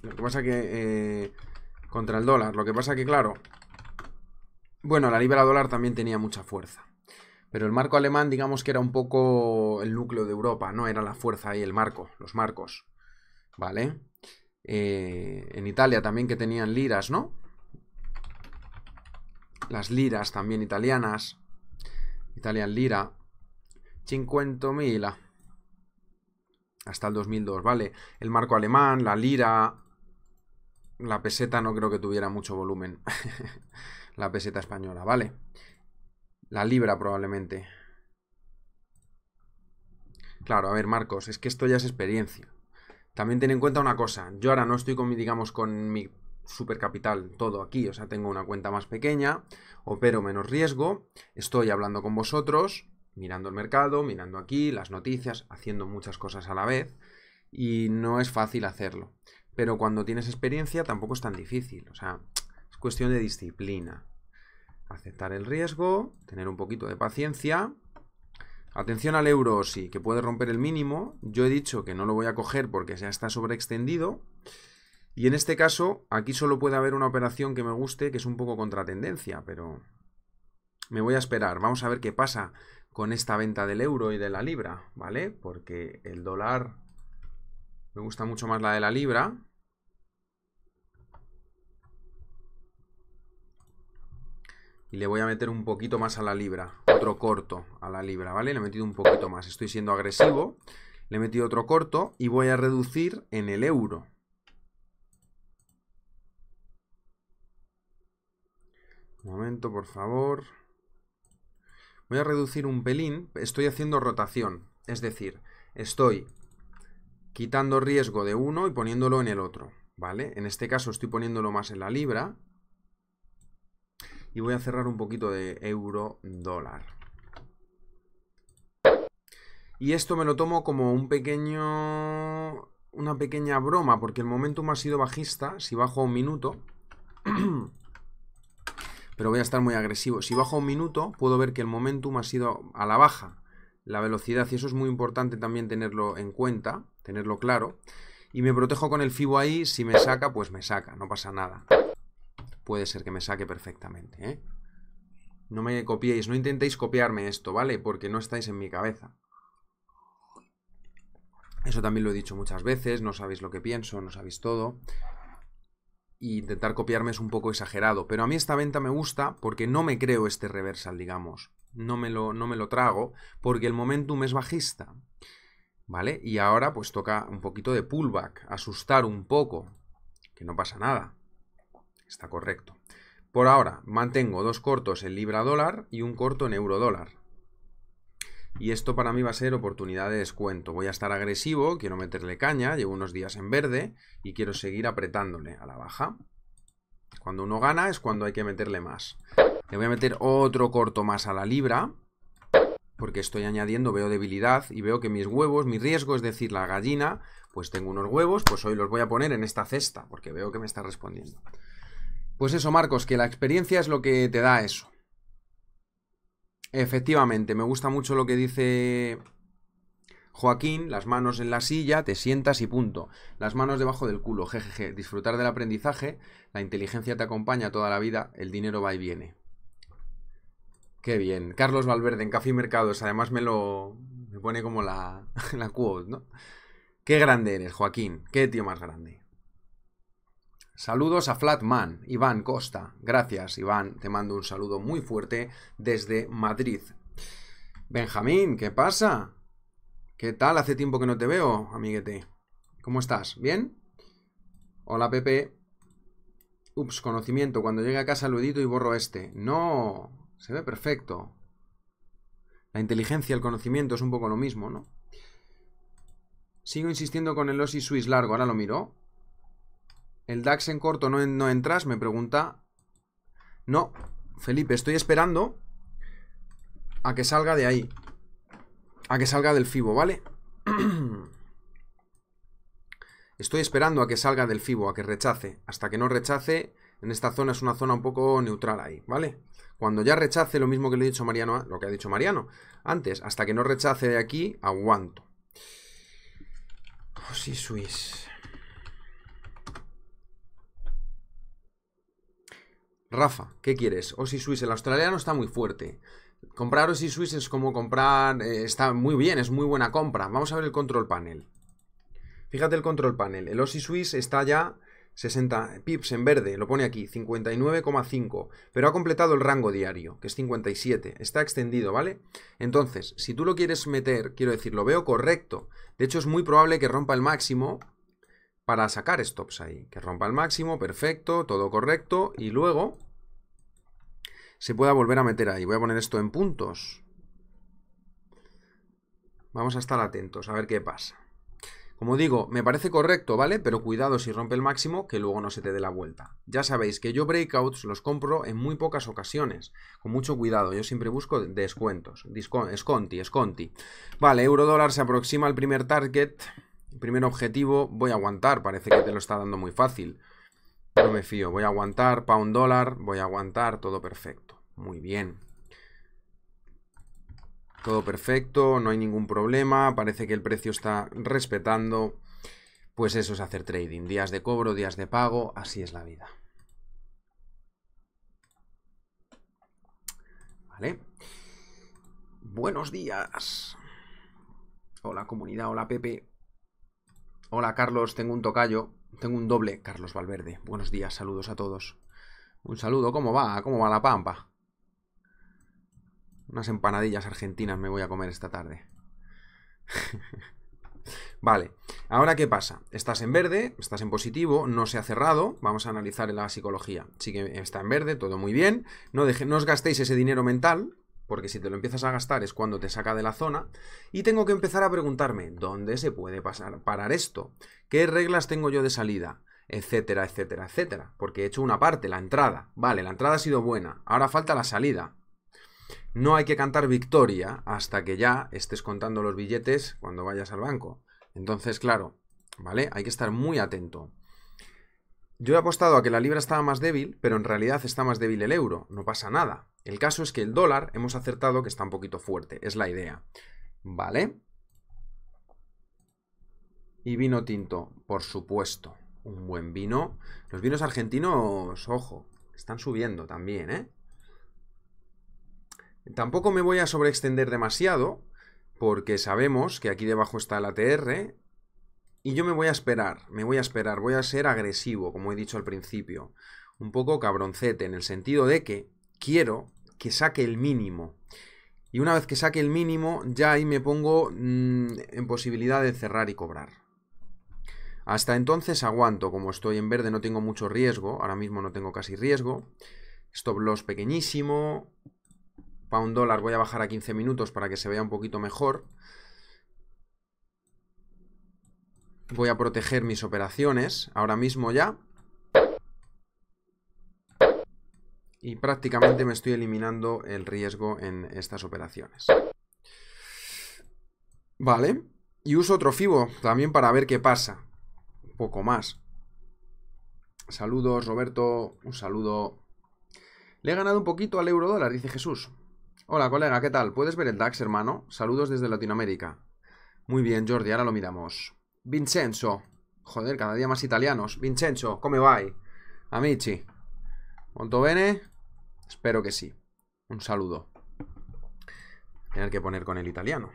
Lo que pasa que... Eh, contra el dólar. Lo que pasa que, claro... Bueno, la libra dólar también tenía mucha fuerza. Pero el marco alemán, digamos que era un poco el núcleo de Europa, ¿no? Era la fuerza ahí, el marco, los marcos. ¿Vale? Eh, en Italia también que tenían liras, ¿no? Las liras también italianas. Italian lira. 50.000 hasta el 2002, ¿vale? El marco alemán, la lira, la peseta no creo que tuviera mucho volumen. *laughs* la peseta española, ¿vale? La libra probablemente. Claro, a ver, Marcos, es que esto ya es experiencia. También ten en cuenta una cosa. Yo ahora no estoy con mi, digamos, con mi supercapital todo aquí. O sea, tengo una cuenta más pequeña, opero menos riesgo, estoy hablando con vosotros, mirando el mercado, mirando aquí, las noticias, haciendo muchas cosas a la vez. Y no es fácil hacerlo. Pero cuando tienes experiencia tampoco es tan difícil. O sea, es cuestión de disciplina. Aceptar el riesgo, tener un poquito de paciencia. Atención al euro, sí, que puede romper el mínimo. Yo he dicho que no lo voy a coger porque ya está sobreextendido. Y en este caso, aquí solo puede haber una operación que me guste, que es un poco contra tendencia, pero me voy a esperar. Vamos a ver qué pasa con esta venta del euro y de la libra, ¿vale? Porque el dólar me gusta mucho más la de la libra. Y le voy a meter un poquito más a la libra. Otro corto a la libra, ¿vale? Le he metido un poquito más. Estoy siendo agresivo. Le he metido otro corto y voy a reducir en el euro. Un momento, por favor. Voy a reducir un pelín. Estoy haciendo rotación. Es decir, estoy quitando riesgo de uno y poniéndolo en el otro. ¿Vale? En este caso estoy poniéndolo más en la libra y voy a cerrar un poquito de euro dólar. Y esto me lo tomo como un pequeño... Una pequeña broma, porque el momentum ha sido bajista. Si bajo un minuto... *clears throat* pero voy a estar muy agresivo. Si bajo un minuto, puedo ver que el momentum ha sido a la baja. La velocidad, y eso es muy importante también tenerlo en cuenta, tenerlo claro. Y me protejo con el FIBO ahí, si me saca, pues me saca, no pasa nada puede ser que me saque perfectamente, ¿eh? No me copiéis, no intentéis copiarme esto, ¿vale? Porque no estáis en mi cabeza. Eso también lo he dicho muchas veces, no sabéis lo que pienso, no sabéis todo. Y intentar copiarme es un poco exagerado. Pero a mí esta venta me gusta porque no me creo este reversal, digamos. No me lo, no me lo trago porque el momentum es bajista. ¿Vale? Y ahora pues toca un poquito de pullback, asustar un poco. Que no pasa nada. Está correcto. Por ahora, mantengo dos cortos en libra dólar y un corto en euro dólar. Y esto para mí va a ser oportunidad de descuento. Voy a estar agresivo, quiero meterle caña, llevo unos días en verde y quiero seguir apretándole a la baja. Cuando uno gana es cuando hay que meterle más. Le voy a meter otro corto más a la libra, porque estoy añadiendo, veo debilidad y veo que mis huevos, mi riesgo, es decir, la gallina, pues tengo unos huevos, pues hoy los voy a poner en esta cesta, porque veo que me está respondiendo. Pues eso, Marcos, que la experiencia es lo que te da eso. Efectivamente, me gusta mucho lo que dice Joaquín, las manos en la silla, te sientas y punto. Las manos debajo del culo, jejeje. Disfrutar del aprendizaje, la inteligencia te acompaña toda la vida, el dinero va y viene. Qué bien. Carlos Valverde en Café y Mercados, además me lo pone como la, *laughs* la quote, ¿no? Qué grande eres, Joaquín. Qué tío más grande. Saludos a Flatman, Iván Costa. Gracias, Iván. Te mando un saludo muy fuerte desde Madrid. Benjamín, ¿qué pasa? ¿Qué tal? Hace tiempo que no te veo, amiguete. ¿Cómo estás? ¿Bien? Hola, Pepe. Ups, conocimiento. Cuando llegue a casa lo edito y borro este. No, se ve perfecto. La inteligencia, el conocimiento es un poco lo mismo, ¿no? Sigo insistiendo con el OSI Swiss largo. Ahora lo miro. El DAX en corto no, no entras, me pregunta. No, Felipe, estoy esperando a que salga de ahí. A que salga del FIBO, ¿vale? *clears throat* Estoy esperando a que salga del FIBO, a que rechace. Hasta que no rechace, en esta zona es una zona un poco neutral ahí, ¿vale? Cuando ya rechace lo mismo que le he dicho Mariano, lo que ha dicho Mariano antes, hasta que no rechace de aquí, aguanto. Oh, sí, Swiss. Rafa, ¿qué quieres? Osi Swiss, el australiano está muy fuerte. Comprar Osi Swiss es como comprar... Eh, está muy bien, es muy buena compra. Vamos a ver el control panel. Fíjate el control panel. El Osi Swiss está ya 60 pips en verde, lo pone aquí, 59,5. Pero ha completado el rango diario, que es 57. Está extendido, ¿vale? Entonces, si tú lo quieres meter, quiero decir, lo veo correcto. De hecho, es muy probable que rompa el máximo para sacar stops ahí. Que rompa el máximo, perfecto, todo correcto. Y luego se pueda volver a meter ahí. Voy a poner esto en puntos. Vamos a estar atentos, a ver qué pasa. Como digo, me parece correcto, ¿vale? Pero cuidado si rompe el máximo, que luego no se te dé la vuelta. Ya sabéis que yo breakouts los compro en muy pocas ocasiones. Con mucho cuidado, yo siempre busco descuentos. Esconti, esconti. Vale, euro dólar se aproxima al primer target. Primer objetivo, voy a aguantar, parece que te lo está dando muy fácil. No me fío, voy a aguantar, pound dólar, voy a aguantar, todo perfecto. Muy bien. Todo perfecto, no hay ningún problema, parece que el precio está respetando. Pues eso es hacer trading, días de cobro, días de pago, así es la vida. Vale. Buenos días. Hola comunidad, hola Pepe. Hola Carlos, tengo un tocayo, tengo un doble, Carlos Valverde. Buenos días, saludos a todos. Un saludo, ¿cómo va? ¿Cómo va la pampa? Unas empanadillas argentinas me voy a comer esta tarde. *laughs* vale, ahora ¿qué pasa? Estás en verde, estás en positivo, no se ha cerrado, vamos a analizar la psicología. Sí que está en verde, todo muy bien. No, no os gastéis ese dinero mental, porque si te lo empiezas a gastar es cuando te saca de la zona. Y tengo que empezar a preguntarme, ¿dónde se puede pasar, parar esto? ¿Qué reglas tengo yo de salida? Etcétera, etcétera, etcétera. Porque he hecho una parte, la entrada. Vale, la entrada ha sido buena. Ahora falta la salida. No hay que cantar victoria hasta que ya estés contando los billetes cuando vayas al banco. Entonces, claro, ¿vale? Hay que estar muy atento. Yo he apostado a que la libra estaba más débil, pero en realidad está más débil el euro. No pasa nada. El caso es que el dólar hemos acertado que está un poquito fuerte. Es la idea. ¿Vale? Y vino tinto, por supuesto. Un buen vino. Los vinos argentinos, ojo, están subiendo también, ¿eh? Tampoco me voy a sobreextender demasiado, porque sabemos que aquí debajo está el ATR, y yo me voy a esperar, me voy a esperar, voy a ser agresivo, como he dicho al principio, un poco cabroncete, en el sentido de que quiero que saque el mínimo. Y una vez que saque el mínimo, ya ahí me pongo mm, en posibilidad de cerrar y cobrar. Hasta entonces aguanto, como estoy en verde no tengo mucho riesgo, ahora mismo no tengo casi riesgo. Stop loss pequeñísimo, pound dólar voy a bajar a 15 minutos para que se vea un poquito mejor. Voy a proteger mis operaciones ahora mismo ya. Y prácticamente me estoy eliminando el riesgo en estas operaciones. Vale. Y uso otro FIBO también para ver qué pasa. Un poco más. Saludos, Roberto. Un saludo. Le he ganado un poquito al euro dólar, dice Jesús. Hola, colega, ¿qué tal? ¿Puedes ver el DAX, hermano? Saludos desde Latinoamérica. Muy bien, Jordi, ahora lo miramos. Vincenzo. Joder, cada día más italianos. Vincenzo, come vai? Amici. ¿Molto bene? Espero que sí. Un saludo. Tener que poner con el italiano.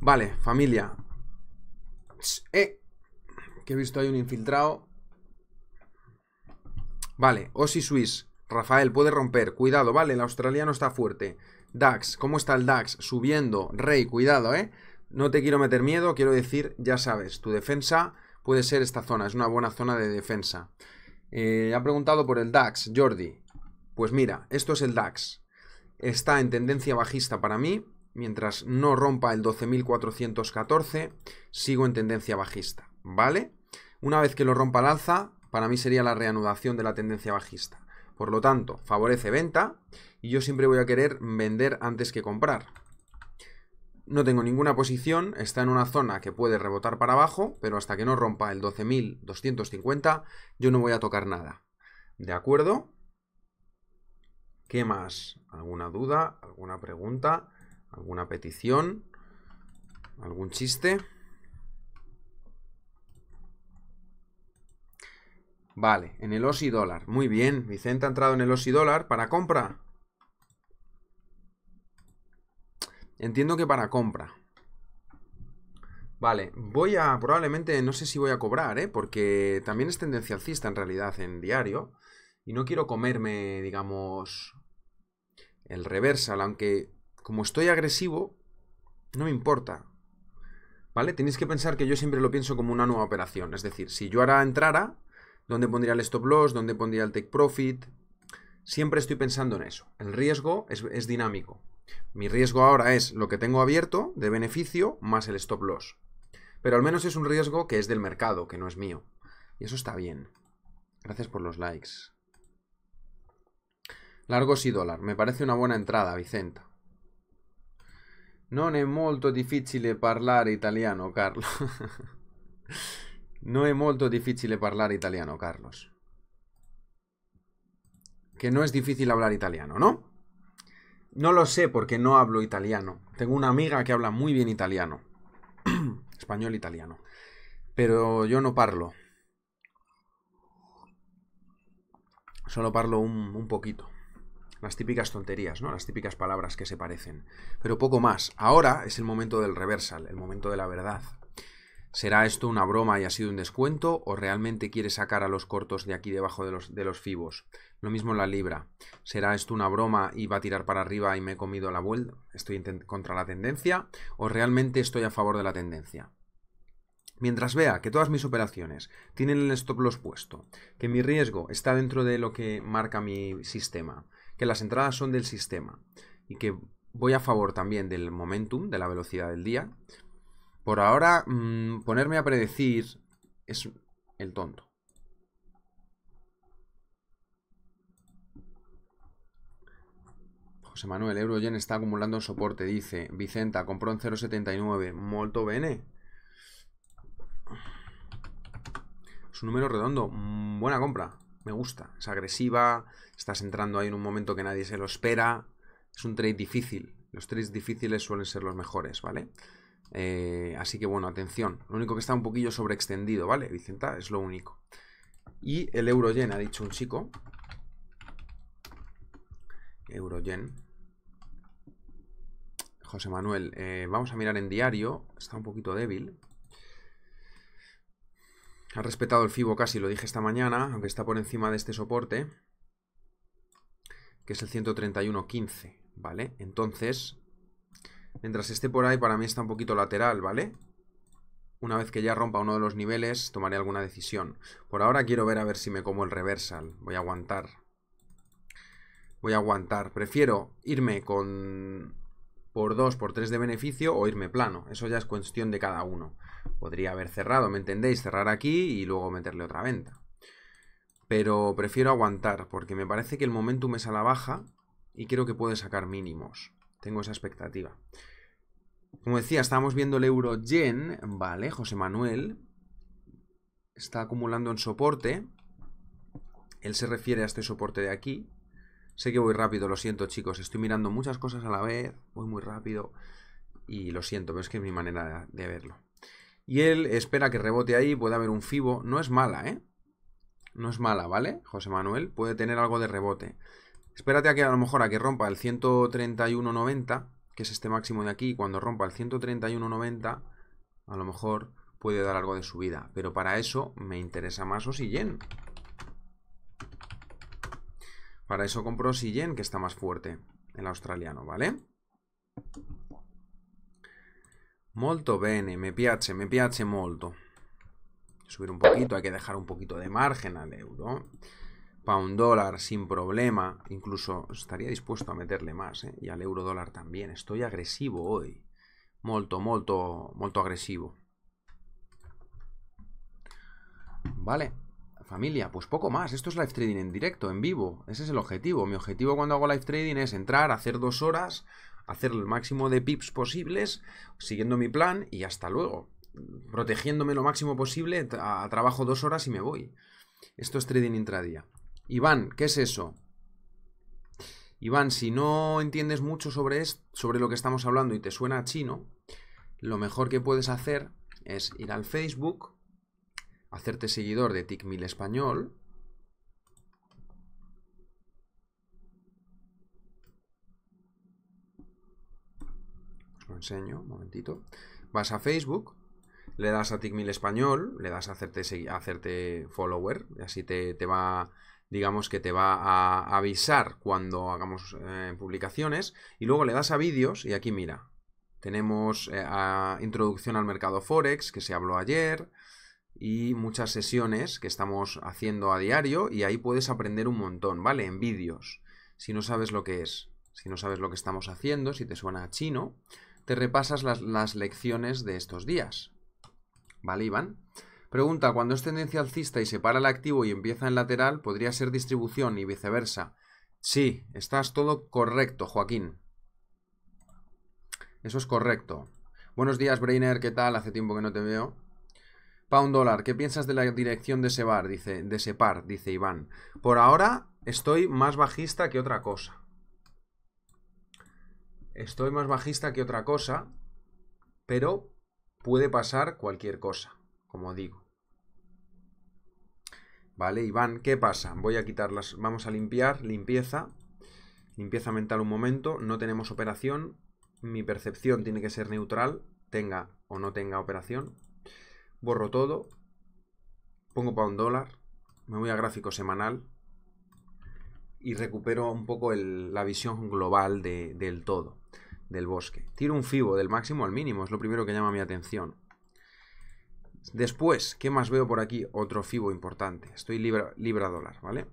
Vale, familia. Eh, que he visto ahí un infiltrado. Vale, Osi Swiss. Rafael puede romper. Cuidado, vale, el australiano está fuerte. DAX, ¿cómo está el DAX? Subiendo. Rey, cuidado, ¿eh? No te quiero meter miedo, quiero decir, ya sabes, tu defensa puede ser esta zona, es una buena zona de defensa. Eh, ha preguntado por el DAX, Jordi. Pues mira, esto es el DAX. Está en tendencia bajista para mí. Mientras no rompa el 12.414, sigo en tendencia bajista, ¿vale? Una vez que lo rompa al alza, para mí sería la reanudación de la tendencia bajista. Por lo tanto, favorece venta y yo siempre voy a querer vender antes que comprar. No tengo ninguna posición, está en una zona que puede rebotar para abajo, pero hasta que no rompa el 12.250 yo no voy a tocar nada. ¿De acuerdo? ¿Qué más? ¿Alguna duda? ¿Alguna pregunta? ¿Alguna petición? ¿Algún chiste? Vale, en el OSI dólar. Muy bien, Vicente ha entrado en el OSI dólar para compra. Entiendo que para compra. Vale, voy a, probablemente, no sé si voy a cobrar, ¿eh? Porque también es tendencia alcista en realidad en diario. Y no quiero comerme, digamos, el reversal, aunque como estoy agresivo, no me importa. ¿Vale? Tenéis que pensar que yo siempre lo pienso como una nueva operación. Es decir, si yo ahora entrara, ¿Dónde pondría el stop loss? ¿Dónde pondría el take profit? Siempre estoy pensando en eso. El riesgo es, dinámico. Mi riesgo ahora es lo que tengo abierto de beneficio más el stop loss. Pero al menos es un riesgo que es del mercado, que no es mío. Y eso está bien. Gracias por los likes. Largos y dólar. Me parece una buena entrada, Vicenta. Non è molto difficile parlare italiano, Carlo. *laughs* No è molto difficile parlare italiano, Carlos. que no es difícil hablar italiano, ¿no? No lo sé porque no hablo italiano. Tengo una amiga que habla muy bien italiano. *clears throat* Español italiano. Pero yo no parlo. Solo parlo un, un poquito. Las típicas tonterías, ¿no? Las típicas palabras que se parecen. Pero poco más. Ahora es el momento del reversal, el momento de la verdad. ¿Será esto una broma y ha sido un descuento? ¿O realmente quiere sacar a los cortos de aquí debajo de los, de los fibos? Lo mismo en la libra. ¿Será esto una broma y va a tirar para arriba y me he comido la vuelta? ¿Estoy contra la tendencia? ¿O realmente estoy a favor de la tendencia? Mientras vea que todas mis operaciones tienen el stop loss puesto, que mi riesgo está dentro de lo que marca mi sistema, que las entradas son del sistema y que voy a favor también del momentum, de la velocidad del día, por ahora, mm, ponerme a predecir es el tonto. José Manuel, Eurogen está acumulando soporte, dice. Vicenta, compró en 0,79. Molto bene. Es un número redondo. Mm, buena compra. Me gusta. Es agresiva. Estás entrando ahí en un momento que nadie se lo espera. Es un trade difícil. Los trades difíciles suelen ser los mejores, ¿vale? Eh, así que bueno, atención. Lo único que está un poquillo sobreextendido, ¿vale? Vicenta, es lo único. Y el Euroyen, ha dicho un chico. Euroyen. José Manuel, eh, vamos a mirar en diario. Está un poquito débil. Ha respetado el FIBO casi, lo dije esta mañana, aunque está por encima de este soporte. Que es el 131.15, ¿vale? Entonces, Mientras esté por ahí, para mí está un poquito lateral, ¿vale? Una vez que ya rompa uno de los niveles, tomaré alguna decisión. Por ahora quiero ver a ver si me como el reversal. Voy a aguantar. Voy a aguantar. Prefiero irme con... Por 2, por 3 de beneficio o irme plano. Eso ya es cuestión de cada uno. Podría haber cerrado, ¿me entendéis? Cerrar aquí y luego meterle otra venta. Pero prefiero aguantar porque me parece que el momentum es a la baja y creo que puede sacar mínimos. Tengo esa expectativa. Como decía, estábamos viendo el euro yen, vale, José Manuel está acumulando en soporte. Él se refiere a este soporte de aquí. Sé que voy rápido, lo siento chicos, estoy mirando muchas cosas a la vez, voy muy rápido y lo siento, pero es que es mi manera de verlo. Y él espera que rebote ahí, puede haber un FIBO, no es mala, ¿eh? No es mala, ¿vale? José Manuel puede tener algo de rebote. Espérate a que a lo mejor a que rompa el 131.90, que es este máximo de aquí, cuando rompa el 131.90, a lo mejor puede dar algo de subida. Pero para eso me interesa más Yen. Para eso compro Yen, que está más fuerte, el australiano, ¿vale? Molto bene, me piace, me piace molto. Subir un poquito, hay que dejar un poquito de margen al euro pound dólar sin problema, incluso estaría dispuesto a meterle más, ¿eh? y al euro dólar también. Estoy agresivo hoy, molto, molto, molto agresivo. Vale, familia, pues poco más. Esto es live trading en directo, en vivo. Ese es el objetivo. Mi objetivo cuando hago live trading es entrar, hacer dos horas, hacer el máximo de pips posibles, siguiendo mi plan y hasta luego. Protegiéndome lo máximo posible, a trabajo dos horas y me voy. Esto es trading intradía. Iván, ¿qué es eso? Iván, si no entiendes mucho sobre, esto, sobre lo que estamos hablando y te suena a chino, lo mejor que puedes hacer es ir al Facebook, hacerte seguidor de TICMIL Español, os lo enseño, un momentito, vas a Facebook, le das a TICMIL Español, le das a hacerte, a hacerte follower, así te, te va digamos que te va a avisar cuando hagamos eh, publicaciones y luego le das a vídeos y aquí mira, tenemos eh, introducción al mercado Forex que se habló ayer y muchas sesiones que estamos haciendo a diario y ahí puedes aprender un montón, ¿vale? En vídeos, si no sabes lo que es, si no sabes lo que estamos haciendo, si te suena a chino, te repasas las, las lecciones de estos días, ¿vale, Iván? Pregunta, cuando es tendencia alcista y se para el activo y empieza en lateral, ¿podría ser distribución y viceversa? Sí, estás todo correcto, Joaquín. Eso es correcto. Buenos días, Brainer, ¿qué tal? Hace tiempo que no te veo. Pound dólar, ¿qué piensas de la dirección de Separ? Dice, de Separ, dice Iván. Por ahora, estoy más bajista que otra cosa. Estoy más bajista que otra cosa, pero puede pasar cualquier cosa, como digo. Vale, Iván, ¿qué pasa? Voy a quitarlas, vamos a limpiar, limpieza, limpieza mental un momento, no tenemos operación, mi percepción tiene que ser neutral, tenga o no tenga operación, borro todo, pongo para un dólar, me voy a gráfico semanal y recupero un poco la visión global del todo, del bosque. Tiro un FIBO del máximo al mínimo, es lo primero que llama mi atención. Después, ¿qué más veo por aquí? Otro FIBO importante. Estoy libra, libra dólar, ¿vale?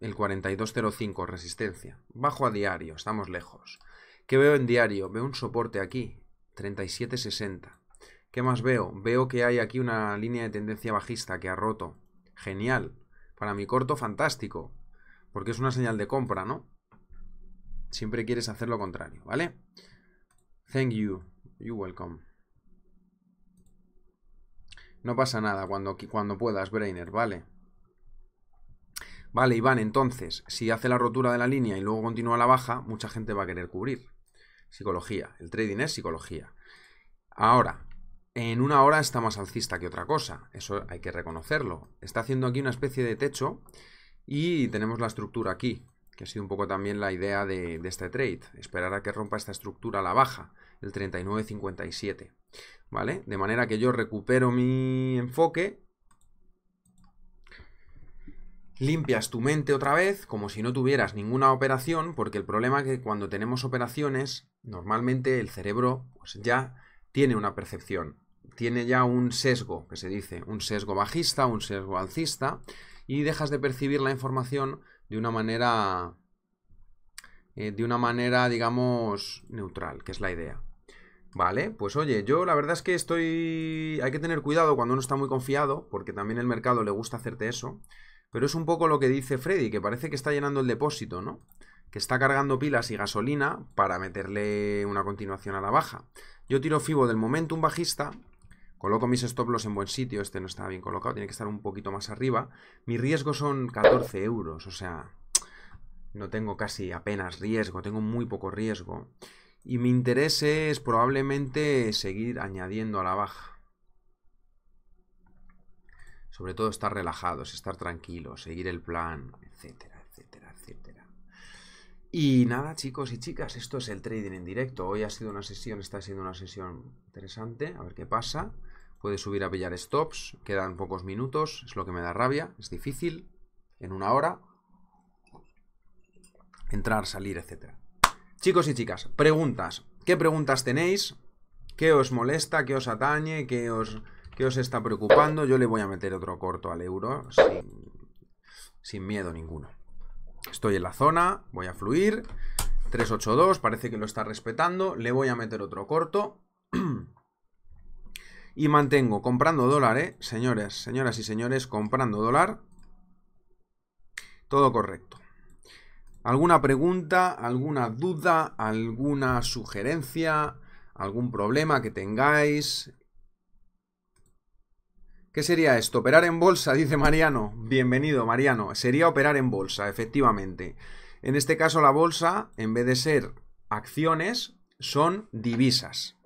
El 4205, resistencia. Bajo a diario, estamos lejos. ¿Qué veo en diario? Veo un soporte aquí, 3760. ¿Qué más veo? Veo que hay aquí una línea de tendencia bajista que ha roto. Genial. Para mi corto, fantástico. Porque es una señal de compra, ¿no? Siempre quieres hacer lo contrario, ¿vale? Thank you. You welcome. No pasa nada cuando, cuando puedas, Brainer, ¿vale? Vale, Iván, entonces, si hace la rotura de la línea y luego continúa la baja, mucha gente va a querer cubrir. Psicología. El trading es psicología. Ahora, en una hora está más alcista que otra cosa. Eso hay que reconocerlo. Está haciendo aquí una especie de techo y tenemos la estructura aquí, que ha sido un poco también la idea de, de este trade. Esperar a que rompa esta estructura a la baja, el 39.57. ¿vale? De manera que yo recupero mi enfoque, limpias tu mente otra vez como si no tuvieras ninguna operación, porque el problema es que cuando tenemos operaciones, normalmente el cerebro pues, ya tiene una percepción, tiene ya un sesgo, que se dice, un sesgo bajista, un sesgo alcista, y dejas de percibir la información de una manera, eh, de una manera, digamos, neutral, que es la idea. Vale, pues oye, yo la verdad es que estoy... Hay que tener cuidado cuando uno está muy confiado, porque también el mercado le gusta hacerte eso. Pero es un poco lo que dice Freddy, que parece que está llenando el depósito, ¿no? Que está cargando pilas y gasolina para meterle una continuación a la baja. Yo tiro FIBO del momentum bajista, coloco mis stop loss en buen sitio, este no está bien colocado, tiene que estar un poquito más arriba. Mi riesgo son 14 euros, o sea, no tengo casi apenas riesgo, tengo muy poco riesgo. Y mi interés es probablemente seguir añadiendo a la baja. Sobre todo estar relajados, estar tranquilos, seguir el plan, etcétera, etcétera, etcétera. Y nada, chicos y chicas, esto es el trading en directo. Hoy ha sido una sesión, está siendo una sesión interesante. A ver qué pasa. Puedes subir a pillar stops. Quedan pocos minutos. Es lo que me da rabia. Es difícil. En una hora. Entrar, salir, etcétera. Chicos y chicas, preguntas. ¿Qué preguntas tenéis? ¿Qué os molesta? ¿Qué os atañe? ¿Qué os, os está preocupando? Yo le voy a meter otro corto al euro sin, sin miedo ninguno. Estoy en la zona, voy a fluir. 382, parece que lo está respetando. Le voy a meter otro corto. *clears throat* y mantengo comprando dólar, ¿eh? Señores, señoras y señores, comprando dólar. Todo correcto. ¿Alguna pregunta, alguna duda, alguna sugerencia, algún problema que tengáis? ¿Qué sería esto? ¿Operar en bolsa? *laughs* Dice Mariano. Bienvenido, Mariano. Sería operar en bolsa, efectivamente. En este caso, la bolsa, en vez de ser acciones, son divisas.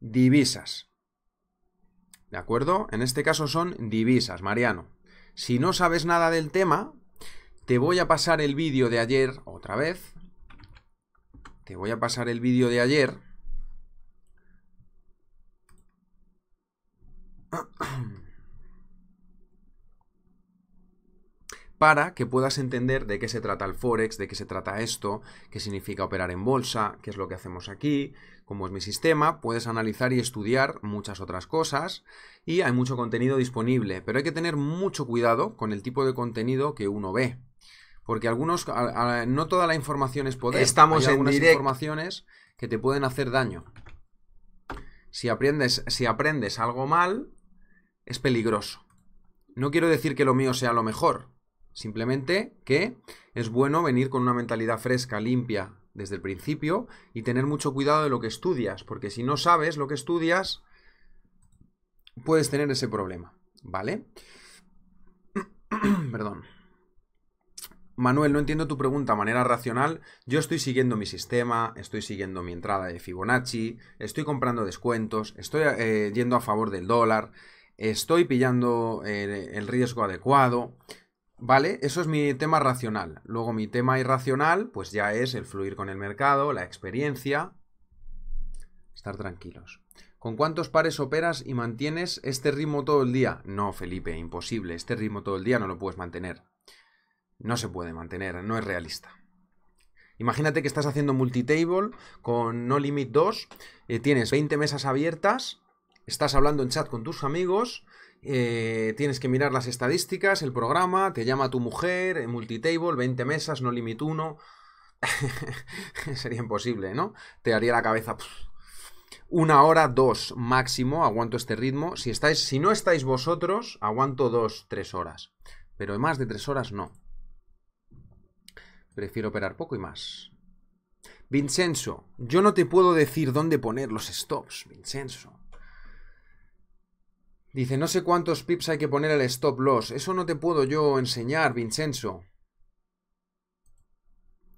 Divisas. ¿De acuerdo? En este caso son divisas, Mariano. Si no sabes nada del tema, te voy a pasar el vídeo de ayer, otra vez. Te voy a pasar el vídeo de ayer. *clears throat* para que puedas entender de qué se trata el Forex, de qué se trata esto, qué significa operar en bolsa, qué es lo que hacemos aquí, cómo es mi sistema, puedes analizar y estudiar muchas otras cosas y hay mucho contenido disponible, pero hay que tener mucho cuidado con el tipo de contenido que uno ve. Porque algunos, no toda la información es poder. Estamos Hay en algunas directo. informaciones que te pueden hacer daño. Si aprendes, si aprendes algo mal, es peligroso. No quiero decir que lo mío sea lo mejor. Simplemente que es bueno venir con una mentalidad fresca, limpia, desde el principio y tener mucho cuidado de lo que estudias. Porque si no sabes lo que estudias, puedes tener ese problema. ¿Vale? *clears throat* Perdón. Manuel, no entiendo tu pregunta de manera racional. Yo estoy siguiendo mi sistema, estoy siguiendo mi entrada de Fibonacci, estoy comprando descuentos, estoy eh, yendo a favor del dólar, estoy pillando eh, el riesgo adecuado. ¿Vale? Eso es mi tema racional. Luego mi tema irracional, pues ya es el fluir con el mercado, la experiencia. Estar tranquilos. ¿Con cuántos pares operas y mantienes este ritmo todo el día? No, Felipe, imposible. Este ritmo todo el día no lo puedes mantener. No se puede mantener, no es realista. Imagínate que estás haciendo multitable con No Limit 2, eh, tienes 20 mesas abiertas, estás hablando en chat con tus amigos, eh, tienes que mirar las estadísticas, el programa, te llama tu mujer, multitable, 20 mesas, No Limit 1. *laughs* Sería imposible, ¿no? Te haría la cabeza una hora, dos máximo, aguanto este ritmo. Si, estáis, si no estáis vosotros, aguanto dos, tres horas. Pero más de tres horas no. Prefiero operar poco y más. Vincenzo, yo no te puedo decir dónde poner los stops, Vincenzo. Dice, no sé cuántos pips hay que poner el stop loss. Eso no te puedo yo enseñar, Vincenzo.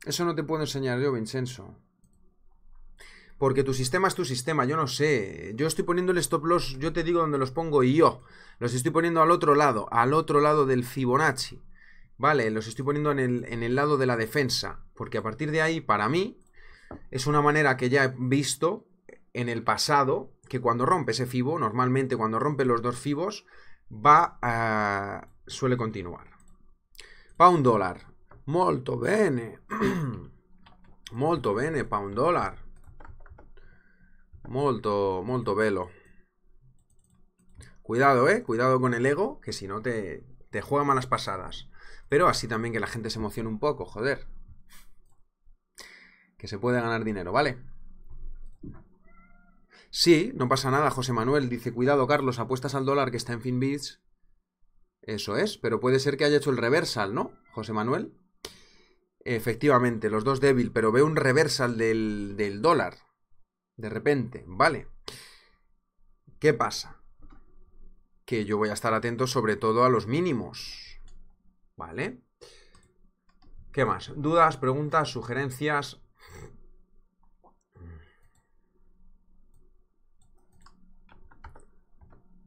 Eso no te puedo enseñar yo, Vincenzo. Porque tu sistema es tu sistema, yo no sé. Yo estoy poniendo el stop loss, yo te digo dónde los pongo y yo. Los estoy poniendo al otro lado, al otro lado del Fibonacci. Vale, los estoy poniendo en el, en el lado de la defensa. Porque a partir de ahí, para mí, es una manera que ya he visto en el pasado, que cuando rompe ese fibo, normalmente cuando rompe los dos fibos, va a... suele continuar. Pound dólar. Molto bene. *clears throat* Molto bene, pound dólar. Molto, molto velo. Cuidado, eh. Cuidado con el ego, que si no te, te juega malas pasadas. Pero así también que la gente se emocione un poco, joder. Que se puede ganar dinero, ¿vale? Sí, no pasa nada, José Manuel. Dice, cuidado, Carlos, apuestas al dólar que está en Finbits. Eso es, pero puede ser que haya hecho el reversal, ¿no, José Manuel? Efectivamente, los dos débil, pero veo un reversal del, del dólar de repente, ¿vale? ¿Qué pasa? Que yo voy a estar atento sobre todo a los mínimos, ¿vale? ¿Qué más? ¿Dudas, preguntas, sugerencias?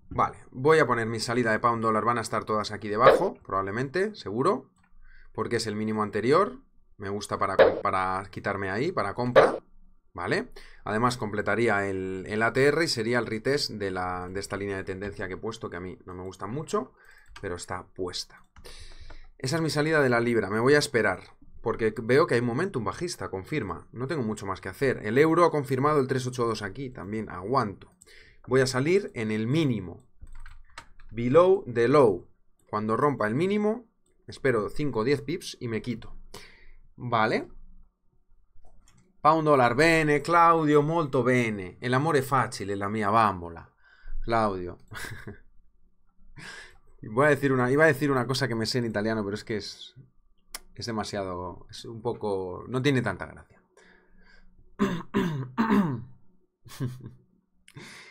Vale, voy a poner mi salida de pound dólar, van a estar todas aquí debajo, probablemente, seguro, porque es el mínimo anterior, me gusta para, para quitarme ahí, para compra. ¿vale? Además completaría el, ATR y sería el retest de, la, de esta línea de tendencia que he puesto, que a mí no me gusta mucho, pero está puesta. Esa es mi salida de la libra, me voy a esperar, porque veo que hay momentum bajista, confirma, no tengo mucho más que hacer. El euro ha confirmado el 382 aquí, también aguanto. Voy a salir en el mínimo, below the low. Cuando rompa el mínimo, espero 5 o 10 pips y me quito. ¿Vale? Pound dólar, bene, Claudio, molto bene. El amore è facile, la mia bambola. Claudio. *laughs* Voy a decir una, iba a decir una cosa que me sé en italiano, pero es que es, es demasiado, es un poco, no tiene tanta gracia. *coughs*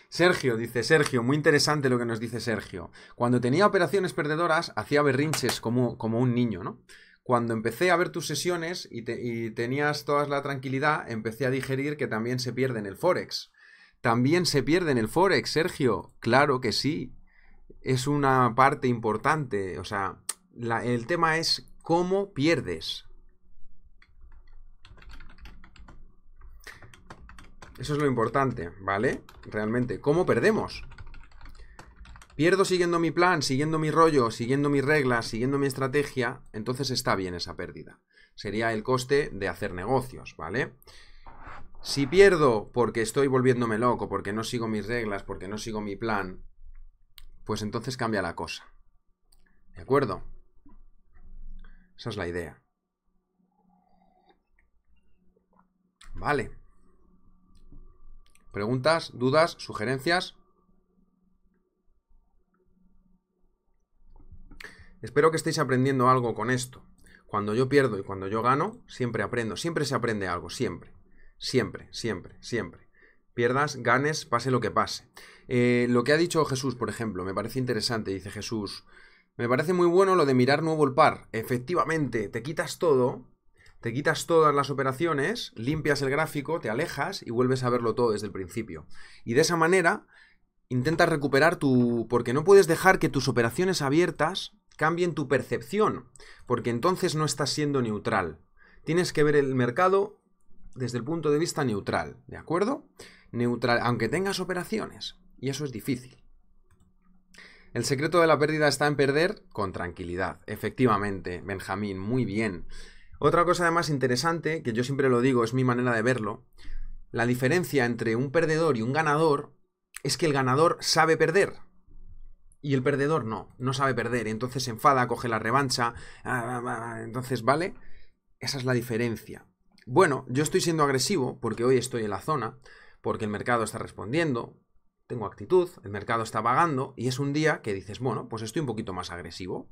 Sergio, dice Sergio, muy interesante lo que nos dice Sergio. Cuando tenía operaciones perdedoras, hacía berrinches como, como un niño, ¿no? cuando empecé a ver tus sesiones y, tenías toda la tranquilidad, empecé a digerir que también se pierde en el Forex. También se pierde en el Forex, Sergio. Claro que sí. Es una parte importante. O sea, el tema es cómo pierdes. Eso es lo importante, ¿vale? Realmente, ¿cómo perdemos? pierdo siguiendo mi plan, siguiendo mi rollo, siguiendo mis reglas, siguiendo mi estrategia, entonces está bien esa pérdida. Sería el coste de hacer negocios, ¿vale? Si pierdo porque estoy volviéndome loco, porque no sigo mis reglas, porque no sigo mi plan, pues entonces cambia la cosa. ¿De acuerdo? Esa es la idea. Vale. ¿Preguntas, dudas, sugerencias? Espero que estéis aprendiendo algo con esto. Cuando yo pierdo y cuando yo gano, siempre aprendo. Siempre se aprende algo, siempre. Siempre, siempre, siempre. Pierdas, ganes, pase lo que pase. Eh, lo que ha dicho Jesús, por ejemplo, me parece interesante. Dice Jesús, Me parece muy bueno lo de mirar nuevo el par. Efectivamente, te quitas todo, te quitas todas las operaciones, limpias el gráfico, te alejas y vuelves a verlo todo desde el principio. Y de esa manera intentas recuperar tu... porque no puedes dejar que tus operaciones abiertas cambien tu percepción, porque entonces no estás siendo neutral. Tienes que ver el mercado desde el punto de vista neutral, ¿de acuerdo? Neutral, aunque tengas operaciones, y eso es difícil. El secreto de la pérdida está en perder con tranquilidad. Efectivamente, Benjamín, muy bien. Otra cosa además interesante, que yo siempre lo digo, es mi manera de verlo, la diferencia entre un perdedor y un ganador es que el ganador sabe perder. Y el perdedor no, no sabe perder. Entonces se enfada, coge la revancha. Ah, ah, ah, entonces, ¿vale? Esa es la diferencia. Bueno, yo estoy siendo agresivo porque hoy estoy en la zona, porque el mercado está respondiendo, tengo actitud, el mercado está vagando y es un día que dices, bueno, pues estoy un poquito más agresivo.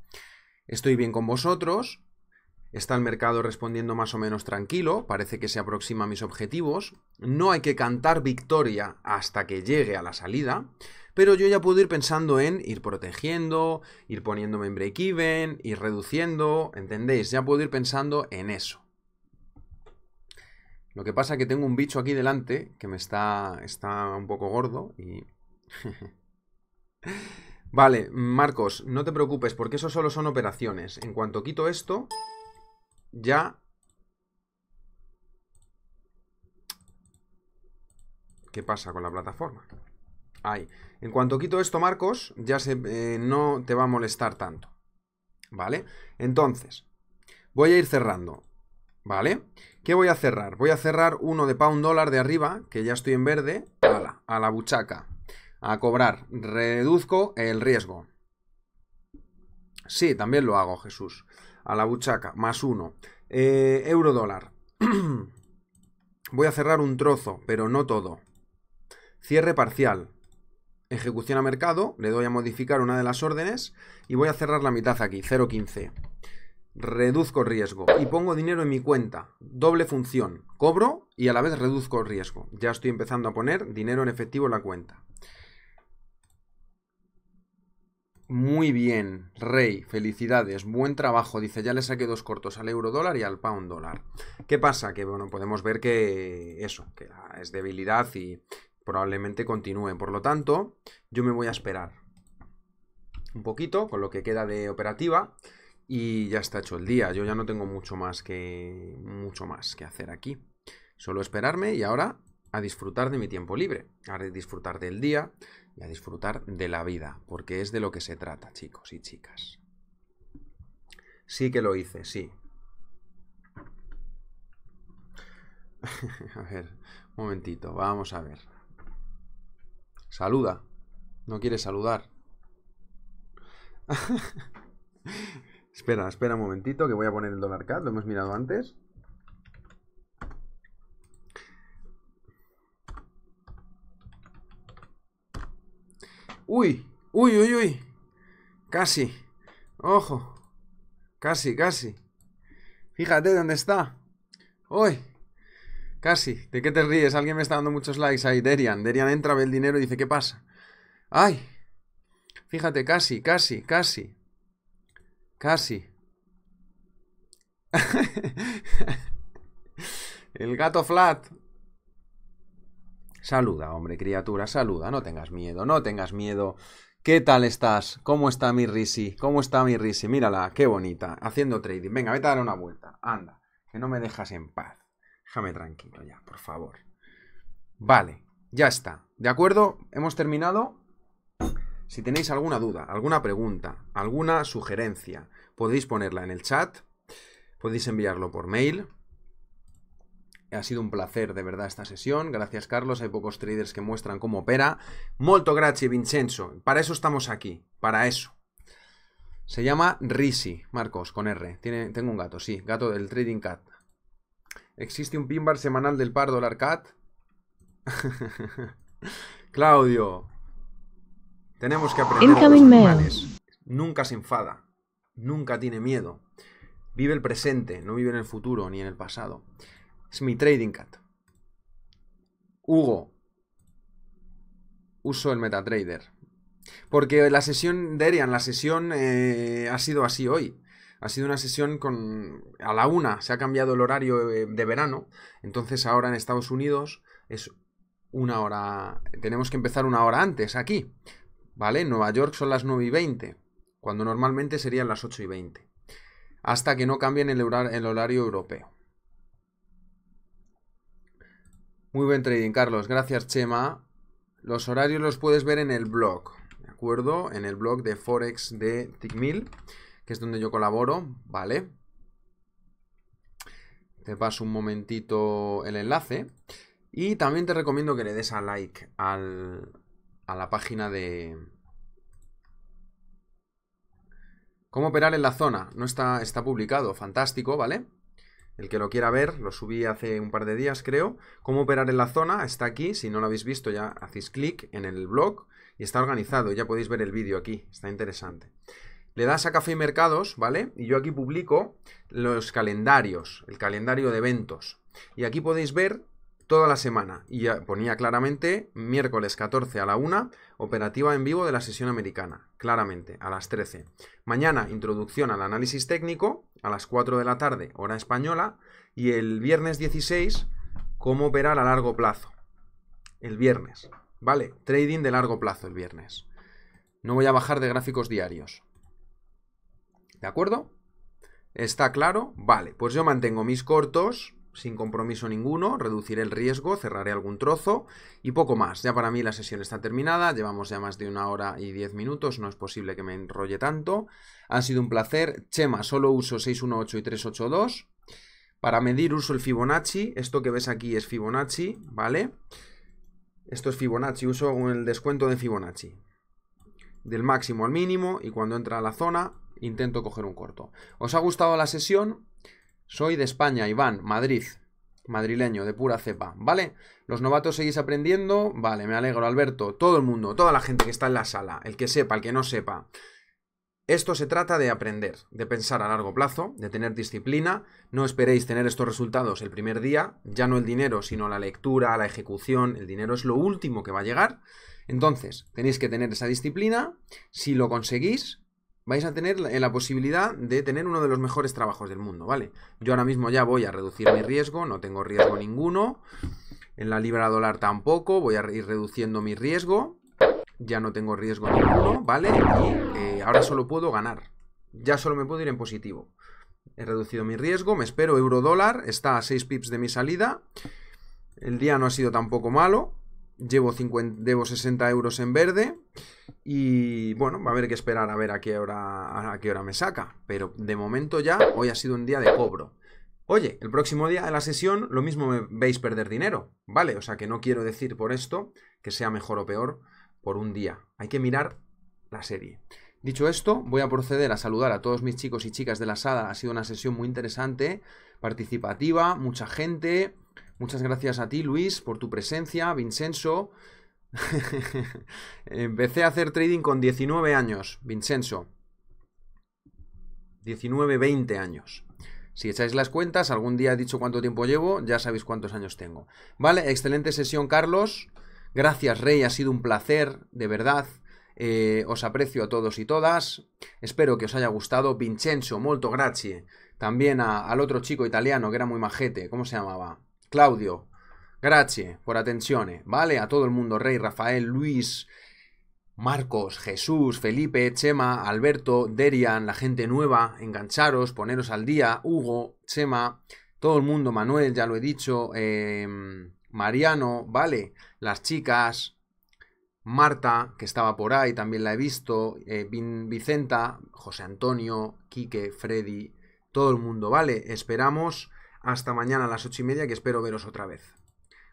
Estoy bien con vosotros, está el mercado respondiendo más o menos tranquilo, parece que se aproxima a mis objetivos, no hay que cantar victoria hasta que llegue a la salida, pero yo ya puedo ir pensando en ir protegiendo, ir poniéndome en break-even, ir reduciendo, ¿entendéis? Ya puedo ir pensando en eso. Lo que pasa es que tengo un bicho aquí delante que me está, está un poco gordo y... *laughs* vale, Marcos, no te preocupes porque eso solo son operaciones. En cuanto quito esto, ya... ¿Qué pasa con la plataforma? Ahí. En cuanto quito esto, Marcos, ya eh, no te va a molestar tanto. ¿Vale? Entonces, voy a ir cerrando. ¿Vale? ¿Qué voy a cerrar? Voy a cerrar uno de pound dólar de arriba, que ya estoy en verde, a la, buchaca. A cobrar. Reduzco el riesgo. Sí, también lo hago, Jesús. A la buchaca, más uno. Eh, euro dólar. *clears throat* voy a cerrar un trozo, pero no todo. Cierre parcial. Ejecución a mercado. Le doy a modificar una de las órdenes. Y voy a cerrar la mitad aquí, 0.15 reduzco riesgo y pongo dinero en mi cuenta. Doble función. Cobro y a la vez reduzco riesgo. Ya estoy empezando a poner dinero en efectivo en la cuenta. Muy bien, Rey, felicidades, buen trabajo. Dice, ya le saqué dos cortos al euro dólar y al pound dólar. ¿Qué pasa? Que bueno, podemos ver que eso, que es debilidad y probablemente continúe. Por lo tanto, yo me voy a esperar un poquito con lo que queda de operativa y ya está hecho el día. Yo ya no tengo mucho más que mucho más que hacer aquí. Solo esperarme y ahora a disfrutar de mi tiempo libre, a disfrutar del día y a disfrutar de la vida, porque es de lo que se trata, chicos y chicas. Sí que lo hice, sí. *laughs* a ver, un momentito, vamos a ver. Saluda. ¿No quieres saludar? *laughs* Espera, espera un momentito que voy a poner el dólar CAD, lo hemos mirado antes. Uy, uy, uy, uy. Casi. Ojo. Casi, casi. Fíjate dónde está. Uy. Casi. ¿De qué te ríes? Alguien me está dando muchos likes ahí. Derian. Derian entra, ve el dinero y dice, ¿qué pasa? ¡Ay! Fíjate, casi, casi, casi. Casi. *laughs* El gato flat. Saluda, hombre, criatura, saluda. No tengas miedo, no tengas miedo. ¿Qué tal estás? ¿Cómo está mi Risi? ¿Cómo está mi Risi? Mírala, qué bonita. Haciendo trading. Venga, vete a dar una vuelta. Anda, que no me dejas en paz. Déjame tranquilo ya, por favor. Vale, ya está. ¿De acuerdo? Hemos terminado. Si tenéis alguna duda, alguna pregunta, alguna sugerencia, podéis ponerla en el chat, podéis enviarlo por mail. Ha sido un placer de verdad esta sesión. Gracias, Carlos. Hay pocos traders que muestran cómo opera. Molto grazie, Vincenzo. Para eso estamos aquí. Para eso. Se llama Risi, Marcos, con R. Tengo un gato, sí. Gato del Trading Cat. ¿Existe un pin bar semanal del par dólar cat? *laughs* Claudio, tenemos que aprender a los animales. Nunca se enfada, nunca tiene miedo. Vive el presente, no vive en el futuro ni en el pasado. Es mi trading cat. Hugo. Uso el MetaTrader. Porque la sesión, Derian, la sesión eh, ha sido así hoy. Ha sido una sesión con... A la una se ha cambiado el horario eh, de verano. Entonces ahora en Estados Unidos es una hora... Tenemos que empezar una hora antes aquí. ¿Vale? En Nueva York son las 9 y 20. Cuando normalmente serían las 8 y 20. Hasta que no cambien el, el horario europeo. Muy buen trading, Carlos. Gracias, Chema. Los horarios los puedes ver en el blog, ¿de acuerdo? En el blog de Forex de Tickmill, que es donde yo colaboro, ¿vale? Te paso un momentito el enlace. Y también te recomiendo que le des a like al, a la página de... ¿Cómo operar en la zona? No está, está publicado, fantástico, ¿vale? El que lo quiera ver, lo subí hace un par de días creo. Cómo operar en la zona está aquí. Si no lo habéis visto ya hacéis clic en el blog y está organizado. Ya podéis ver el vídeo aquí. Está interesante. Le das a Café y Mercados, ¿vale? Y yo aquí publico los calendarios, el calendario de eventos. Y aquí podéis ver toda la semana. Y ponía claramente miércoles 14 a la 1, operativa en vivo de la sesión americana. Claramente, a las 13. Mañana, introducción al análisis técnico, a las 4 de la tarde, hora española. Y el viernes 16, cómo operar a largo plazo. El viernes. ¿Vale? Trading de largo plazo el viernes. No voy a bajar de gráficos diarios. ¿De acuerdo? ¿Está claro? Vale, pues yo mantengo mis cortos sin compromiso ninguno, reduciré el riesgo, cerraré algún trozo y poco más. Ya para mí la sesión está terminada, llevamos ya más de una hora y diez minutos, no es posible que me enrolle tanto. Ha sido un placer. Chema, solo uso 618 y 382. Para medir uso el Fibonacci, esto que ves aquí es Fibonacci, ¿vale? Esto es Fibonacci, uso el descuento de Fibonacci. Del máximo al mínimo y cuando entra a la zona intento coger un corto. ¿Os ha gustado la sesión? Soy de España, Iván, Madrid. Madrileño, de pura cepa. ¿Vale? ¿Los novatos seguís aprendiendo? Vale, me alegro, Alberto. Todo el mundo, toda la gente que está en la sala, el que sepa, el que no sepa. Esto se trata de aprender, de pensar a largo plazo, de tener disciplina. No esperéis tener estos resultados el primer día, ya no el dinero, sino la lectura, la ejecución. El dinero es lo último que va a llegar. Entonces, tenéis que tener esa disciplina. Si lo conseguís, vais a tener la, posibilidad de tener uno de los mejores trabajos del mundo, ¿vale? Yo ahora mismo ya voy a reducir mi riesgo, no tengo riesgo ninguno. En la libra dólar tampoco, voy a ir reduciendo mi riesgo. Ya no tengo riesgo ninguno, ¿vale? Y eh, ahora solo puedo ganar. Ya solo me puedo ir en positivo. He reducido mi riesgo, me espero euro dólar, está a 6 pips de mi salida. El día no ha sido tampoco malo. Llevo 50, debo 60 euros en verde. Y bueno, va a haber que esperar a ver a qué hora, a qué hora me saca. Pero de momento ya, hoy ha sido un día de cobro. Oye, el próximo día de la sesión lo mismo me veis perder dinero, ¿vale? O sea que no quiero decir por esto que sea mejor o peor por un día. Hay que mirar la serie. Dicho esto, voy a proceder a saludar a todos mis chicos y chicas de la sala. Ha sido una sesión muy interesante, participativa, mucha gente. Muchas gracias a ti, Luis, por tu presencia, Vincenzo. *laughs* Empecé a hacer trading con 19 años, Vincenzo. 19, 20 años. Si echáis las cuentas, algún día he dicho cuánto tiempo llevo, ya sabéis cuántos años tengo. Vale, excelente sesión, Carlos. Gracias, Rey, ha sido un placer, de verdad. Eh, os aprecio a todos y todas. Espero que os haya gustado. Vincenzo, molto grazie. También al otro chico italiano que era muy majete. ¿Cómo se llamaba? Claudio, grazie por atención, ¿vale? A todo el mundo, Rey, Rafael, Luis, Marcos, Jesús, Felipe, Chema, Alberto, Derian, la gente nueva, engancharos, poneros al día, Hugo, Chema, todo el mundo, Manuel, ya lo he dicho, em, Mariano, ¿vale? Las chicas, Marta, que estaba por ahí, también la he visto, eh, Vicenta, José Antonio, Quique, Freddy, todo el mundo, ¿vale? Esperamos hasta mañana a las ocho y media que espero veros otra vez.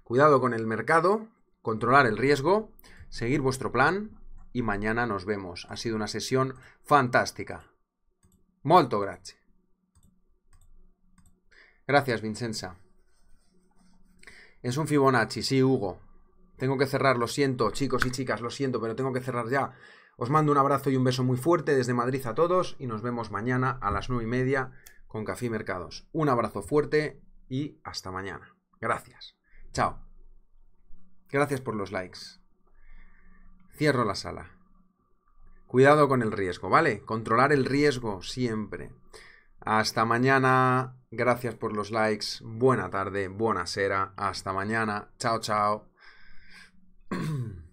Cuidado con el mercado, controlar el riesgo, seguir vuestro plan y mañana nos vemos. Ha sido una sesión fantástica. Molto grazie. Gracias, Vincenza. Es un Fibonacci, sí, Hugo. Tengo que cerrar, lo siento, chicos y chicas, lo siento, pero tengo que cerrar ya. Os mando un abrazo y un beso muy fuerte desde Madrid a todos y nos vemos mañana a las nueve y media con Café Mercados. Un abrazo fuerte y hasta mañana. Gracias. Chao. Gracias por los likes. Cierro la sala. Cuidado con el riesgo, ¿vale? Controlar el riesgo siempre. Hasta mañana. Gracias por los likes. Buena tarde, buena sera. Hasta mañana. Chao, chao. *clears throat*